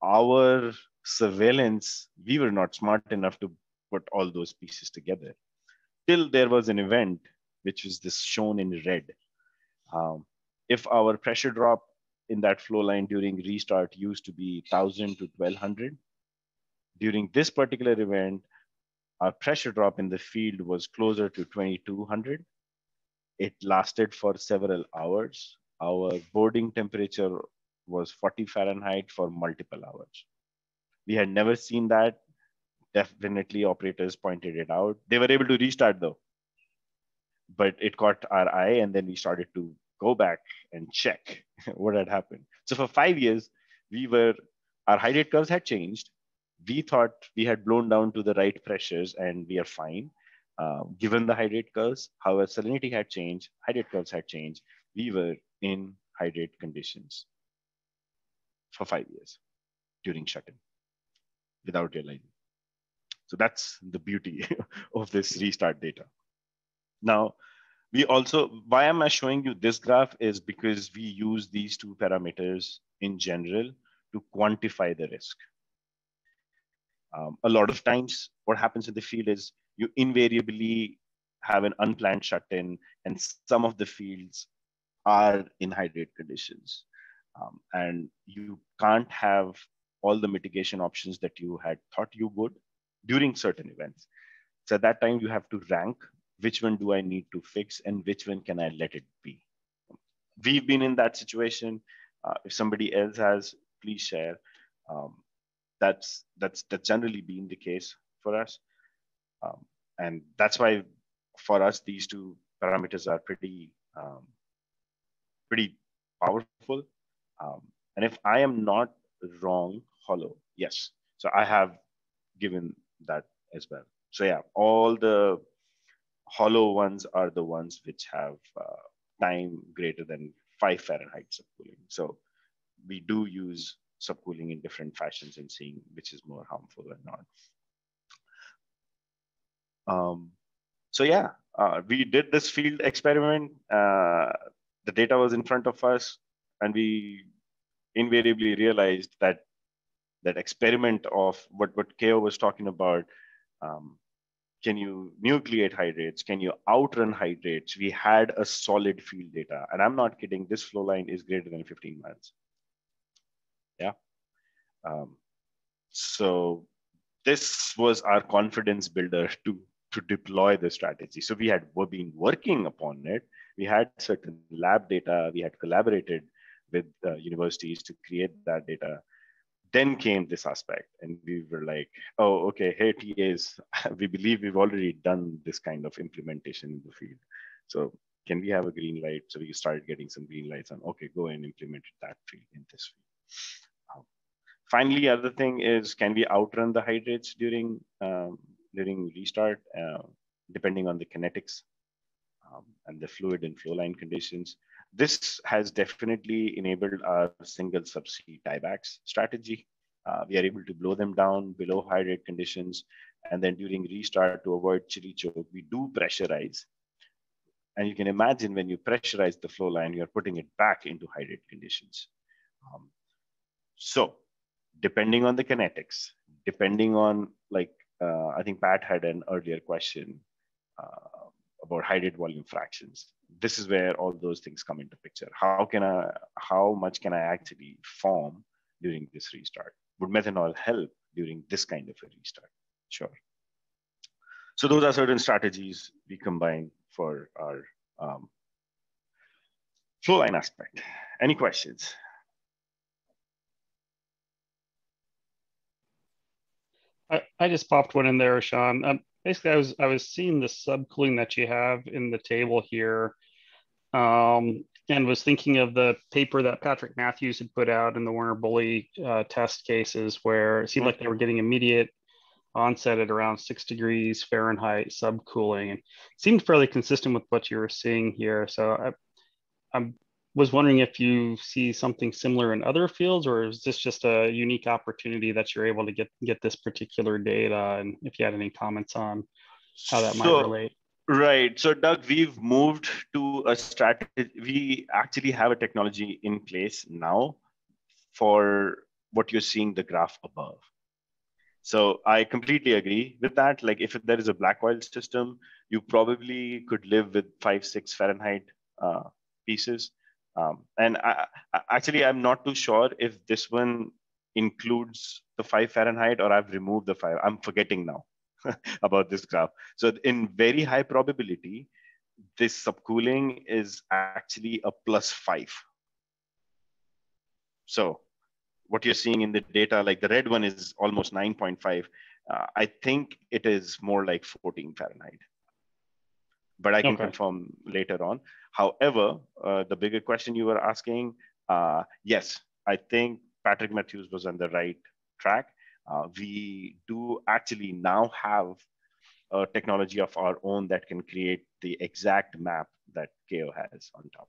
Our surveillance, we were not smart enough to put all those pieces together. Till there was an event, which was this shown in red. Um, if our pressure drop in that flow line during restart used to be 1000 to 1200. During this particular event, our pressure drop in the field was closer to 2200. It lasted for several hours. Our boarding temperature was 40 Fahrenheit for multiple hours. We had never seen that. Definitely operators pointed it out. They were able to restart though, but it caught our eye and then we started to go back and check what had happened. So for five years, we were, our hydrate curves had changed. We thought we had blown down to the right pressures and we are fine. Uh, given the hydrate curves, however, salinity had changed, hydrate curves had changed. We were in hydrate conditions for five years during shut-in without realizing. So that's the beauty of this restart data. Now, we also, why am I showing you this graph is because we use these two parameters in general to quantify the risk. Um, a lot of times what happens in the field is you invariably have an unplanned shut-in and some of the fields are in hydrate conditions. Um, and you can't have all the mitigation options that you had thought you would during certain events. So at that time you have to rank which one do I need to fix and which one can I let it be? We've been in that situation. Uh, if somebody else has, please share. Um, that's that's that's generally been the case for us, um, and that's why for us these two parameters are pretty um, pretty powerful. Um, and if I am not wrong, hollow, yes. So I have given that as well. So yeah, all the hollow ones are the ones which have uh, time greater than five Fahrenheit subcooling. So we do use subcooling in different fashions and seeing which is more harmful or not. Um, so yeah, uh, we did this field experiment. Uh, the data was in front of us, and we invariably realized that that experiment of what what Keo was talking about um, can you nucleate hydrates? Can you outrun hydrates? We had a solid field data. And I'm not kidding, this flow line is greater than 15 miles. Yeah. Um, so this was our confidence builder to, to deploy the strategy. So we had been working upon it. We had certain lab data. We had collaborated with uh, universities to create that data then came this aspect and we were like oh okay hey tas we believe we've already done this kind of implementation in the field so can we have a green light so we started getting some green lights on okay go and implement that field in this field finally other thing is can we outrun the hydrates during um, during restart uh, depending on the kinetics um, and the fluid and flow line conditions this has definitely enabled our single subsea tiebacks strategy. Uh, we are able to blow them down below hydrate conditions. And then during restart to avoid chilly choke, we do pressurize. And you can imagine when you pressurize the flow line, you're putting it back into hydrate conditions. Um, so depending on the kinetics, depending on like, uh, I think Pat had an earlier question uh, about hydrate volume fractions this is where all those things come into picture. How can I, how much can I actually form during this restart? Would methanol help during this kind of a restart? Sure. So those are certain strategies we combine for our um, flow line aspect. Any questions? I, I just popped one in there, Ishan. Um, basically, I was I was seeing the subcooling that you have in the table here, um, and was thinking of the paper that Patrick Matthews had put out in the Warner Bully uh, test cases, where it seemed like they were getting immediate onset at around six degrees Fahrenheit subcooling, and seemed fairly consistent with what you were seeing here. So I, I was wondering if you see something similar in other fields, or is this just a unique opportunity that you're able to get get this particular data, and if you had any comments on how that might relate. Right. So, Doug, we've moved to a strategy. We actually have a technology in place now for what you're seeing the graph above. So, I completely agree with that. Like, if there is a black oil system, you probably could live with five, six Fahrenheit uh, pieces. Um, and I, actually, I'm not too sure if this one includes the five Fahrenheit or I've removed the five. I'm forgetting now. about this graph. So in very high probability, this subcooling is actually a plus five. So what you're seeing in the data, like the red one is almost 9.5. Uh, I think it is more like 14 Fahrenheit. But I can okay. confirm later on. However, uh, the bigger question you were asking, uh, yes, I think Patrick Matthews was on the right track. Uh, we do actually now have a technology of our own that can create the exact map that KO has on top.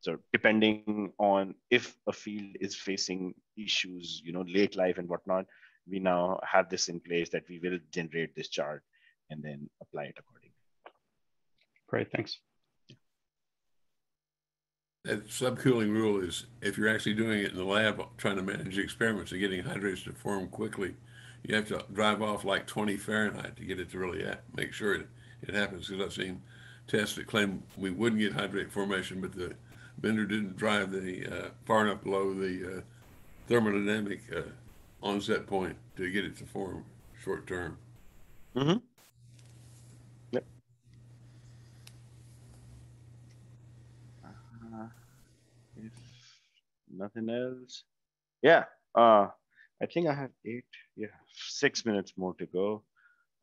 So depending on if a field is facing issues, you know, late life and whatnot, we now have this in place that we will generate this chart and then apply it accordingly. Great, thanks. That subcooling rule is if you're actually doing it in the lab, trying to manage experiments and getting hydrates to form quickly, you have to drive off like 20 Fahrenheit to get it to really make sure it, it happens. Because I've seen tests that claim we wouldn't get hydrate formation, but the bender didn't drive the uh, far enough below the uh, thermodynamic uh, onset point to get it to form short term. Mm-hmm. Yep. Nothing else, yeah. Uh, I think I have eight, yeah, six minutes more to go.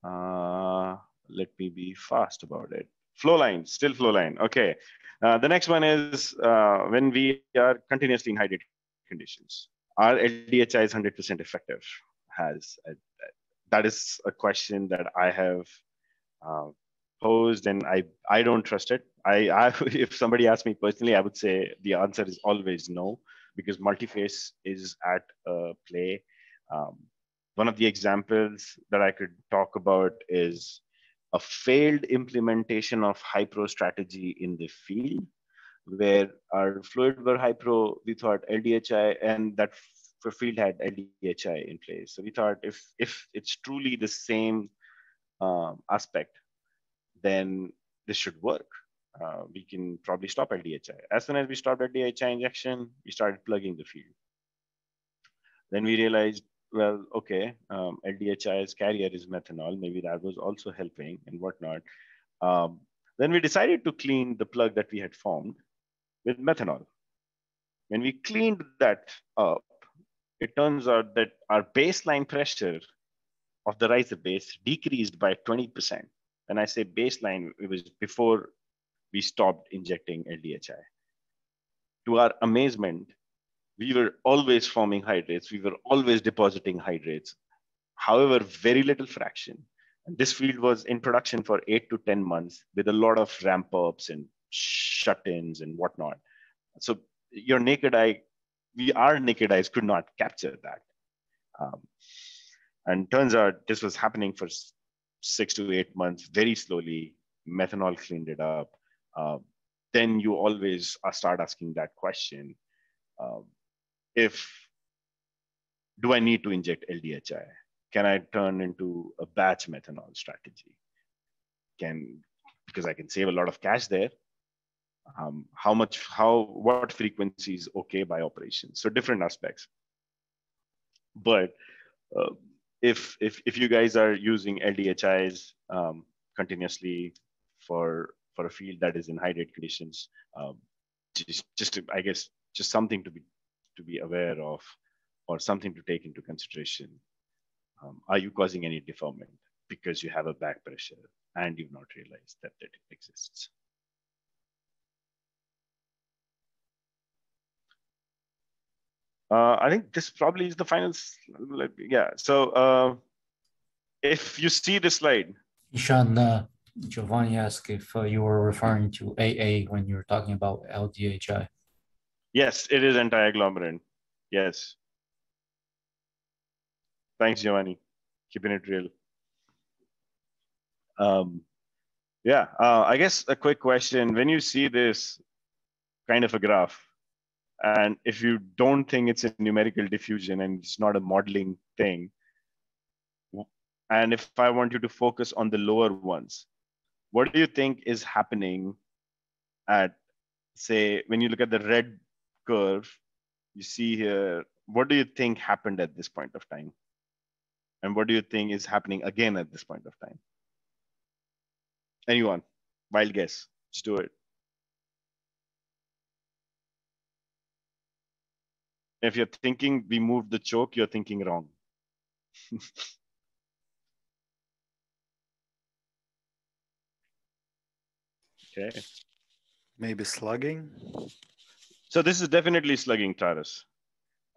Uh, let me be fast about it. Flow line, still flow line. Okay. Uh, the next one is uh, when we are continuously in hydrated conditions. Our LDHI is 100% effective? Has a, that is a question that I have uh, posed, and I I don't trust it. I, I if somebody asked me personally, I would say the answer is always no because multi-phase is at uh, play. Um, one of the examples that I could talk about is a failed implementation of HYPRO strategy in the field, where our fluid were HYPRO, we thought LDHI, and that field had LDHI in place. So we thought if, if it's truly the same um, aspect, then this should work uh, we can probably stop LDHI. As soon as we stopped LDHI injection, we started plugging the field. Then we realized, well, okay, um, LDHI's carrier is methanol. Maybe that was also helping and whatnot. Um, then we decided to clean the plug that we had formed with methanol. When we cleaned that up, it turns out that our baseline pressure of the riser base decreased by 20%. When I say baseline, it was before we stopped injecting LDHI. To our amazement, we were always forming hydrates. We were always depositing hydrates. However, very little fraction. And this field was in production for eight to 10 months with a lot of ramp ups and shut-ins and whatnot. So your naked eye, we, our naked eyes could not capture that. Um, and turns out this was happening for six to eight months, very slowly. Methanol cleaned it up. Uh, then you always uh, start asking that question. Um, if, do I need to inject LDHI? Can I turn into a batch methanol strategy? Can, because I can save a lot of cash there. Um, how much, how, what frequency is okay by operation? So different aspects. But uh, if, if, if you guys are using LDHIs um, continuously for for a field that is in hydrate conditions. Um, just, just to, I guess, just something to be to be aware of, or something to take into consideration. Um, are you causing any deferment because you have a back pressure and you've not realized that that exists? Uh, I think this probably is the final. Yeah. So uh, if you see the slide, Ishan, uh, Giovanni asked if uh, you were referring to AA when you were talking about LDHI. Yes, it is anti-agglomerant. Yes. Thanks, Giovanni. Keeping it real. Um, yeah, uh, I guess a quick question. When you see this kind of a graph, and if you don't think it's a numerical diffusion and it's not a modeling thing, and if I want you to focus on the lower ones, what do you think is happening at say when you look at the red curve you see here what do you think happened at this point of time? And what do you think is happening again at this point of time? Anyone? Wild guess. Just do it. If you're thinking we moved the choke you're thinking wrong Okay. Maybe slugging. So this is definitely slugging, Taras.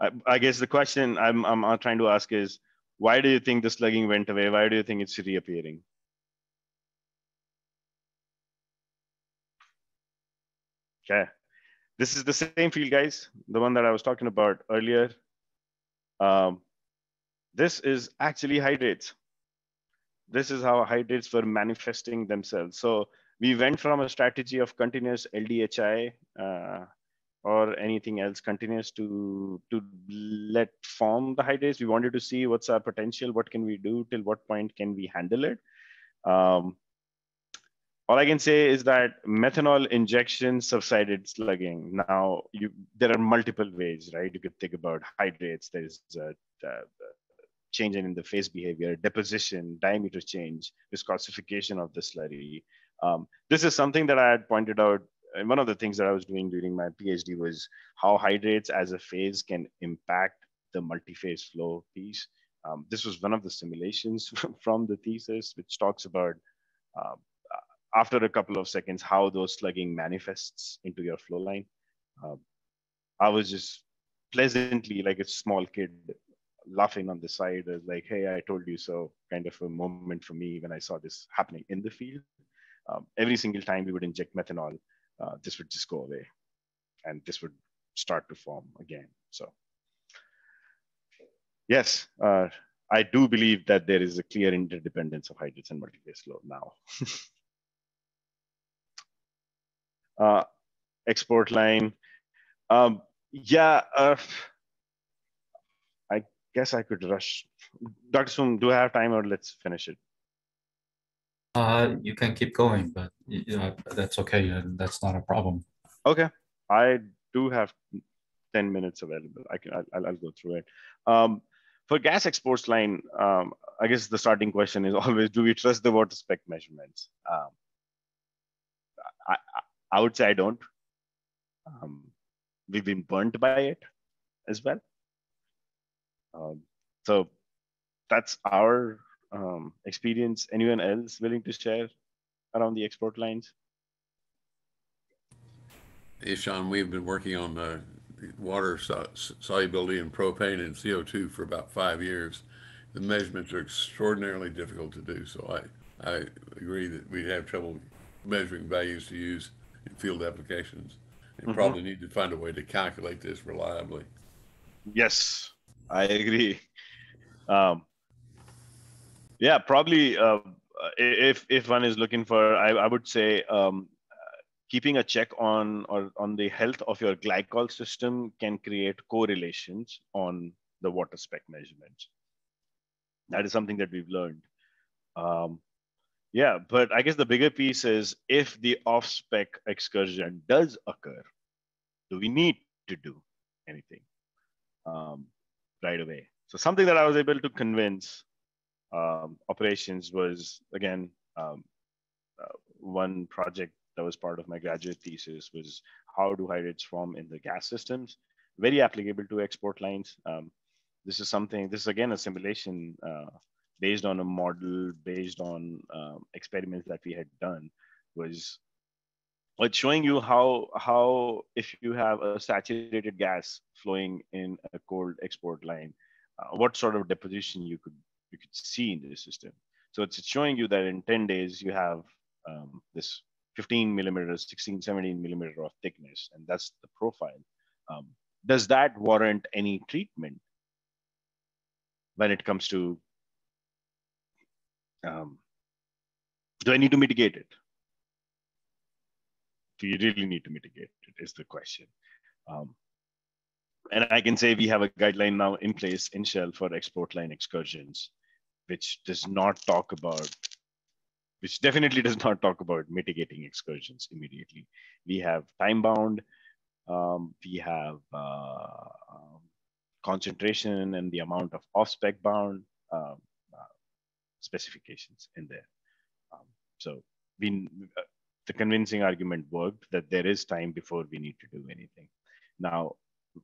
I, I guess the question I'm, I'm trying to ask is, why do you think the slugging went away? Why do you think it's reappearing? Okay. This is the same field, guys, the one that I was talking about earlier. Um, this is actually hydrates. This is how hydrates were manifesting themselves. So we went from a strategy of continuous LDHI uh, or anything else continuous to to let form the hydrates. We wanted to see what's our potential, what can we do, till what point can we handle it. Um, all I can say is that methanol injection subsided slugging. Now, you, there are multiple ways, right? You could think about hydrates. There's a, uh, changing in the phase behavior, deposition, diameter change, viscosification of the slurry. Um, this is something that I had pointed out. And one of the things that I was doing during my PhD was how hydrates as a phase can impact the multi-phase flow piece. Um, this was one of the simulations from the thesis, which talks about uh, after a couple of seconds how those slugging manifests into your flow line. Uh, I was just pleasantly like a small kid laughing on the side as like, hey, I told you so, kind of a moment for me when I saw this happening in the field. Um, every single time we would inject methanol, uh, this would just go away and this would start to form again. So yes, uh, I do believe that there is a clear interdependence of hydrates and multiphase flow now. uh, export line. Um, yeah, uh, I guess I could rush. Dr. Soong, do I have time or let's finish it? Uh, you can keep going, but you know, that's okay. And that's not a problem. Okay. I do have 10 minutes available. I can, I'll, I'll go through it. Um, for gas exports line, um, I guess the starting question is always, do we trust the water spec measurements? Um, I, I, I would say I don't. Um, we've been burnt by it as well. Um, so that's our um, experience. Anyone else willing to share around the export lines? Ishan, we've been working on the water solubility in propane and CO2 for about five years. The measurements are extraordinarily difficult to do. So I, I agree that we'd have trouble measuring values to use in field applications and mm -hmm. probably need to find a way to calculate this reliably. Yes, I agree. Um, yeah, probably uh, if if one is looking for, I, I would say um, keeping a check on or on the health of your glycol system can create correlations on the water spec measurements. That is something that we've learned. Um, yeah, but I guess the bigger piece is if the off spec excursion does occur, do we need to do anything um, right away? So something that I was able to convince um, operations was again um, uh, one project that was part of my graduate thesis was how do hydrates form in the gas systems? Very applicable to export lines. Um, this is something. This is again a simulation uh, based on a model based on um, experiments that we had done. Was it's showing you how how if you have a saturated gas flowing in a cold export line uh, what sort of deposition you could you could see in the system. So it's showing you that in 10 days you have um, this 15 millimeters, 16, 17 millimeter of thickness, and that's the profile. Um, does that warrant any treatment when it comes to, um, do I need to mitigate it? Do you really need to mitigate it is the question. Um, and I can say we have a guideline now in place in Shell for export line excursions, which does not talk about, which definitely does not talk about mitigating excursions immediately. We have time bound, um, we have uh, um, concentration and the amount of off spec bound um, uh, specifications in there. Um, so we, uh, the convincing argument worked that there is time before we need to do anything. Now,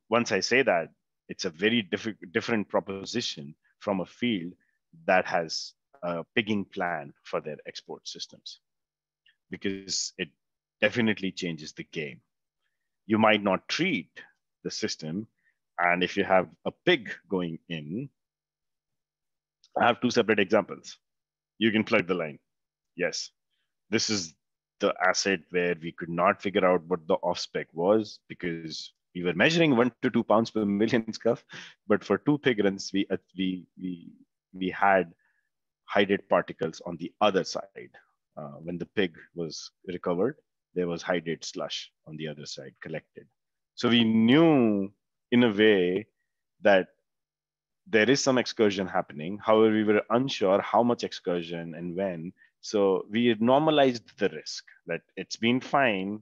once I say that, it's a very diff- different proposition from a field that has a pigging plan for their export systems because it definitely changes the game. You might not treat the system, and if you have a pig going in, I have two separate examples. You can plug the line. Yes, this is the asset where we could not figure out what the off spec was because we were measuring one to two pounds per million scuff, but for two pig runs, we, we, we, we had hydrate particles on the other side. uh, when the pig was recovered, there was hydrate slush on the other side collected. So we knew in a way that there is some excursion happening. However, we were unsure how much excursion and when. So we normalized the risk that it's been fine.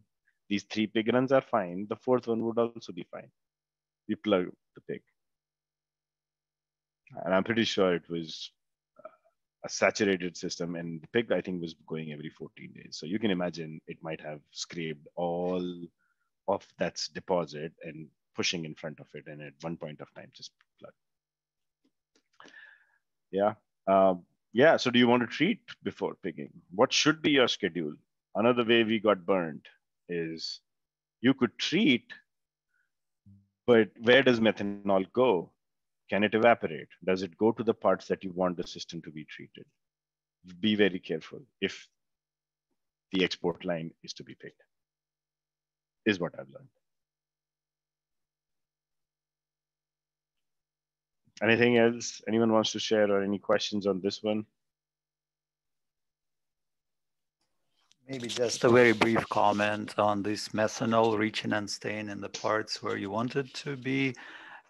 These three pig runs are fine. The fourth one would also be fine. We plug the pig. And I'm pretty sure it was a saturated system and the pig, I think, was going every 14 days. So you can imagine it might have scraped all of that's deposit and pushing in front of it and at one point of time just plug. Yeah. Um, yeah. So do you want to treat before pigging? What should be your schedule? Another way we got burned is you could treat, but where does methanol go? Can it evaporate? Does it go to the parts that you want the system to be treated? Be very careful if the export line is to be pigged, is what I've learned. Anything else anyone wants to share or any questions on this one? Maybe just a very brief comment on this methanol reaching and staying in the parts where you want it to be.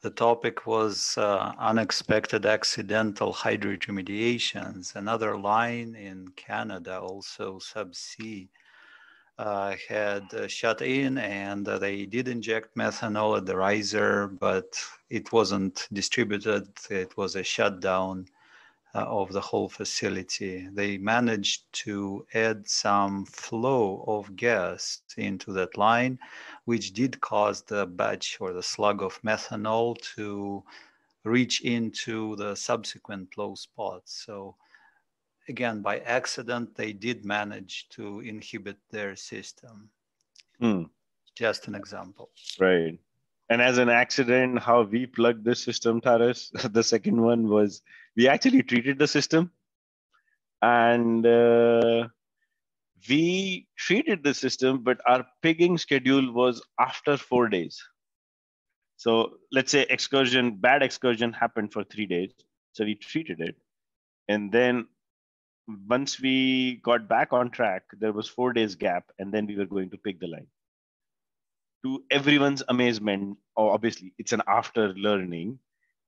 The topic was uh, unexpected accidental hydrate remediations. Another line in Canada, also subsea, uh, had uh, shut in and uh, they did inject methanol at the riser, but it wasn't distributed. It was a shutdown uh, of the whole facility. They managed to add some flow of gas into that line, which did cause the batch or the slug of methanol to reach into the subsequent low spots. So again, by accident, they did manage to inhibit their system. Hmm. Just an example. Right. And as an accident, how we plugged the system, Taras, the second one was we actually treated the system and uh, we treated the system, but our pigging schedule was after four days. So let's say excursion, bad excursion happened for three days. So we treated it. And then once we got back on track, there was four days gap, and then we were going to pig the line. To everyone's amazement, oh, obviously it's an after learning.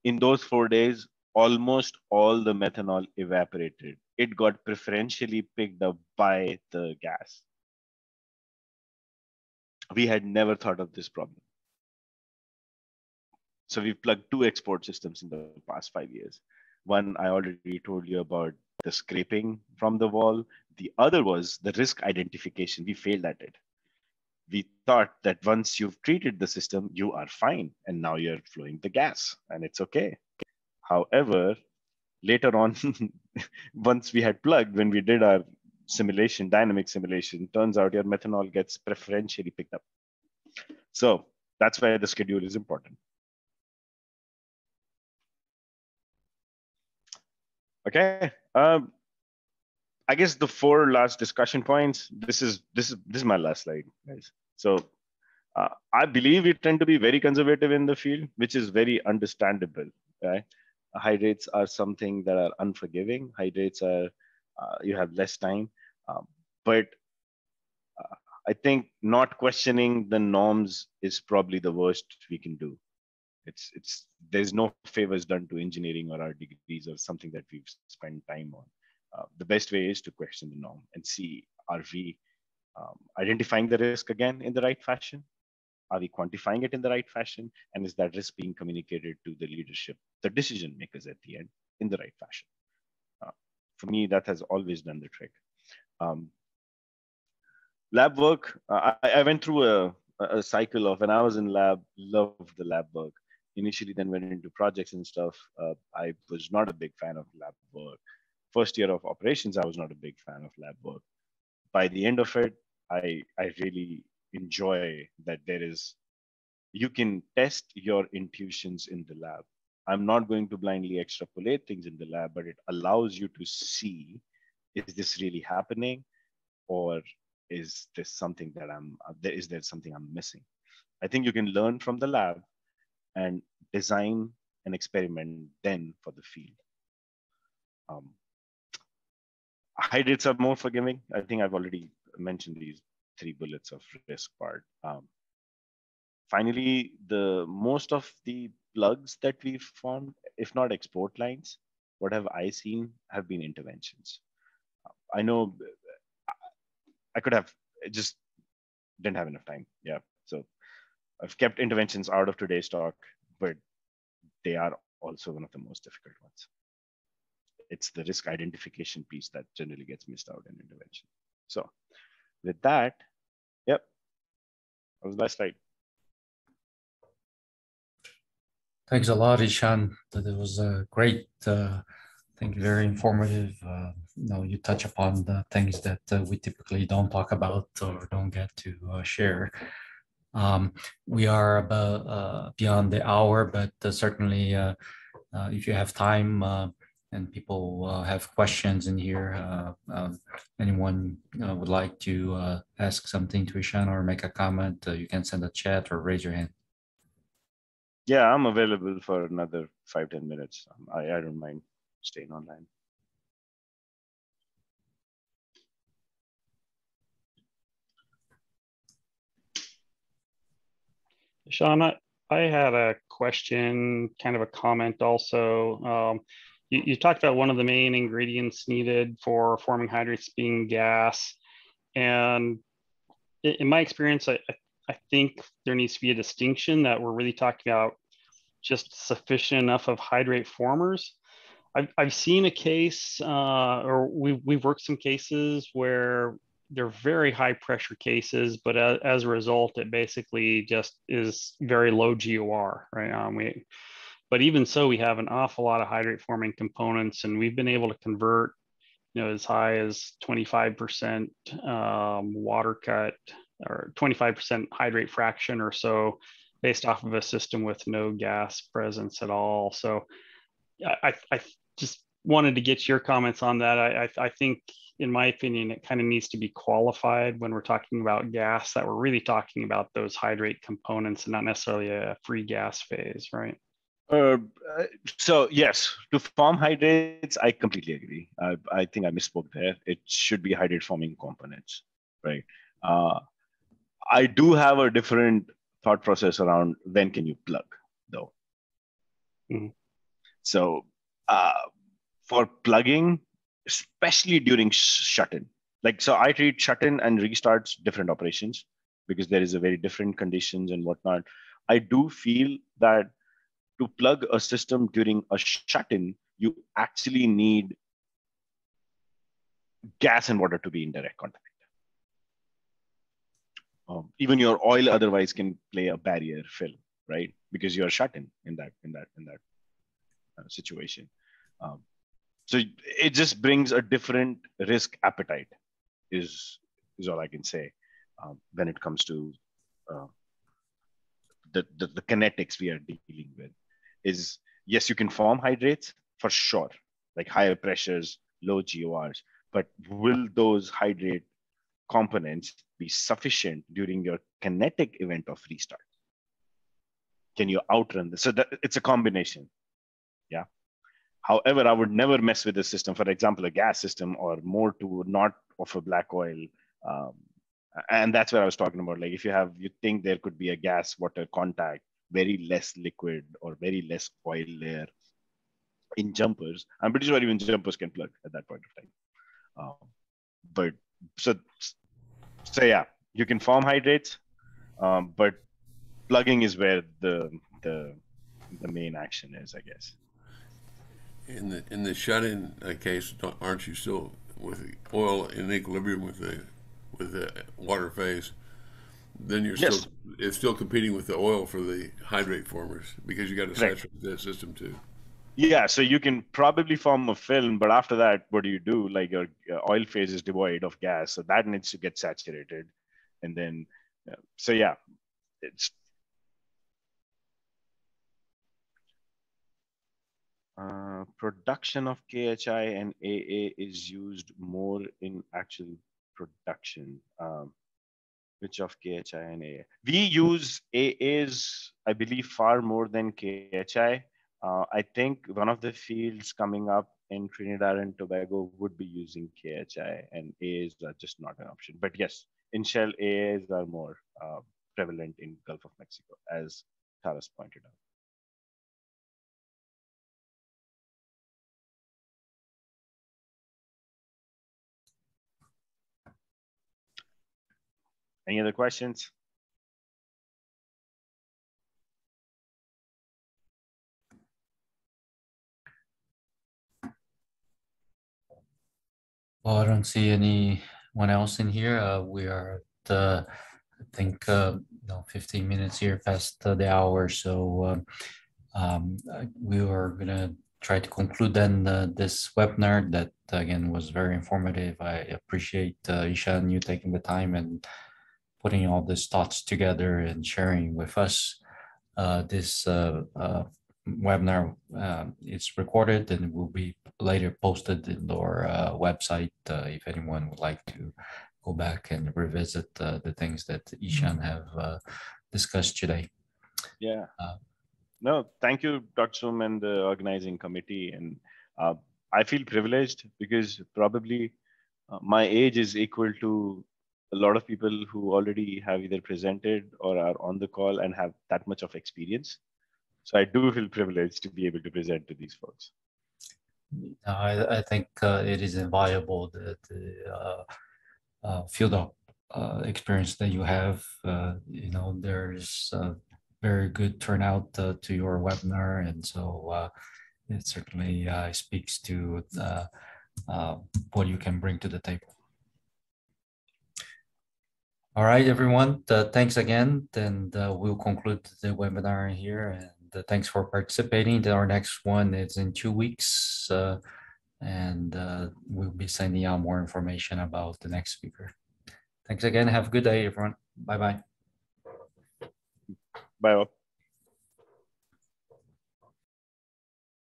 In those four days, almost all the methanol evaporated. It got preferentially picked up by the gas. We had never thought of this problem. So we plugged two export systems in the past five years. One I already told you about the scraping from the wall. The other was the risk identification. We failed at it. We thought that once you've treated the system, you are fine. And now you're flowing the gas and it's okay. However, later on, once we had plugged, when we did our simulation, dynamic simulation, turns out your methanol gets preferentially picked up. So that's why the schedule is important. Okay. Um, I guess the four last discussion points. This is this is this is my last slide, guys. So uh, I believe we tend to be very conservative in the field, which is very understandable. Right? Hydrates are something that are unforgiving. Hydrates are uh, you have less time, um, but uh, I think not questioning the norms is probably the worst we can do. It's it's there's no favors done to engineering or our degrees or something that we've spent time on. Uh, the best way is to question the norm and see are we um, identifying the risk again in the right fashion are we quantifying it in the right fashion and is that risk being communicated to the leadership the decision makers at the end in the right fashion uh, for me that has always done the trick um, lab work uh, I, I, went through a, a cycle of when i was in lab loved the lab work initially then went into projects and stuff. Uh, I was not a big fan of lab work. First year of operations, I was not a big fan of lab work. By the end of it, I, I really enjoy that there is, you can test your intuitions in the lab. I'm not going to blindly extrapolate things in the lab, but it allows you to see, is this really happening? Or is this something that I'm, is there something I'm missing? I think you can learn from the lab and design an experiment then for the field. Um, hydrates are more forgiving. I think I've already mentioned these three bullets of risk part. Um, finally, the most of the plugs that we've formed, if not export lines, what have I seen have been interventions. I know I could have just didn't have enough time. Yeah. So I've kept interventions out of today's talk, but they are also one of the most difficult ones. It's the risk identification piece that generally gets missed out in intervention. So with that, yep, that was my slide. Thanks a lot, Ishan. That was a great, uh, I think, very informative. Uh, you know, you touch upon the things that uh, we typically don't talk about or don't get to uh, share. Um, we are about uh, beyond the hour, but uh, certainly, if you have time and people have questions in here, um, anyone would like to ask something to Ishan or make a comment, you can send a chat or raise your hand. Yeah, I'm available for another five ten minutes. Um, I, I don't mind staying online. Ishan, I had a question, kind of a comment also. Um, you, you, talked about one of the main ingredients needed for forming hydrates being gas. And in my experience, I, I think there needs to be a distinction that we're really talking about just sufficient enough of hydrate formers. I've, I've seen a case, uh, or we've, we've worked some cases where they're very high pressure cases, but as, as a result, it basically just is very low GOR, right? Um, we, but even so, we have an awful lot of hydrate forming components, and we've been able to convert, you know, as high as 25% um, water cut or 25% hydrate fraction or so based off of a system with no gas presence at all. So I, I just wanted to get your comments on that. I, I, I think, in my opinion, it kind of needs to be qualified when we're talking about gas that we're really talking about those hydrate components and not necessarily a free gas phase, right? Uh, so yes, to form hydrates, I completely agree. Uh, I think I misspoke there. It should be hydrate forming components, right? Uh, I do have a different thought process around when can you plug, though. Mm-hmm. So uh, for plugging, especially during shut-in, like so, I treat shut-in and restarts different operations because there is a very different conditions and whatnot. I do feel that to plug a system during a shut-in, you actually need gas and water to be in direct contact. Um, even your oil otherwise can play a barrier fill, right? Because you're shut in in that in that in that uh, situation. Um, so it just brings a different risk appetite, is is all I can say um, when it comes to uh, the, the the kinetics we are dealing with. Is yes, you can form hydrates for sure, like higher pressures, low GORs, but will those hydrate components be sufficient during your kinetic event of restart? Can you outrun this? So that, it's a combination. Yeah. However, I would never mess with the system. For example, a gas system or more to not of a black oil. Um, and that's what I was talking about. Like if you have, you think there could be a gas water contact, very less liquid or very less oil layer in jumpers. I'm pretty sure even jumpers can plug at that point of time. Um, but so so yeah, you can form hydrates, um, but plugging is where the the the main action is, I guess. In the in the shut-in uh, case, aren't you still with oil in equilibrium with the with the water phase? Then you're yes. still it's still competing with the oil for the hydrate formers because you got to saturate that system too. Yeah, so you can probably form a film, but after that, what do you do? Like your, oil phase is devoid of gas, so that needs to get saturated, and then, so yeah, it's. Uh, production of KHI and AA is used more in actual production. Um, which of KHI and AA? We use AAs, I believe, far more than KHI Uh, I think one of the fields coming up in Trinidad and Tobago would be using KHI and AAs are just not an option. But yes, in shell AAs are more uh, prevalent in Gulf of Mexico, as Taras pointed out. Any other questions? Well, I don't see anyone else in here. Uh, we are at, uh, I think, uh, you know, 15 minutes here past the hour. So um, um, we are going to try to conclude then uh, this webinar that, again, was very informative. I appreciate uh, Ishan, you taking the time and putting all these thoughts together and sharing with us. Uh, this uh, uh, webinar uh, is recorded and will be later posted in our uh, website uh, if anyone would like to go back and revisit the things that Ishan have discussed today. Yeah. no, thank you, Dr. Sum and the organizing committee. And I feel privileged because probably my age is equal to a lot of people who already have either presented or are on the call and have that much of experience. So I do feel privileged to be able to present to these folks. I, I think uh, it is invaluable that the uh, uh, field of uh, experience that you have. Uh, you know, there's a very good turnout uh, to your webinar, and so it certainly speaks to what you can bring to the table. All right, everyone. Uh, thanks again. And uh, we'll conclude the webinar here. And uh, thanks for participating. Our next one is in two weeks. Uh, and uh, we'll be sending out more information about the next speaker. Thanks again. Have a good day, everyone. Bye-bye. Bye. -bye. Bye.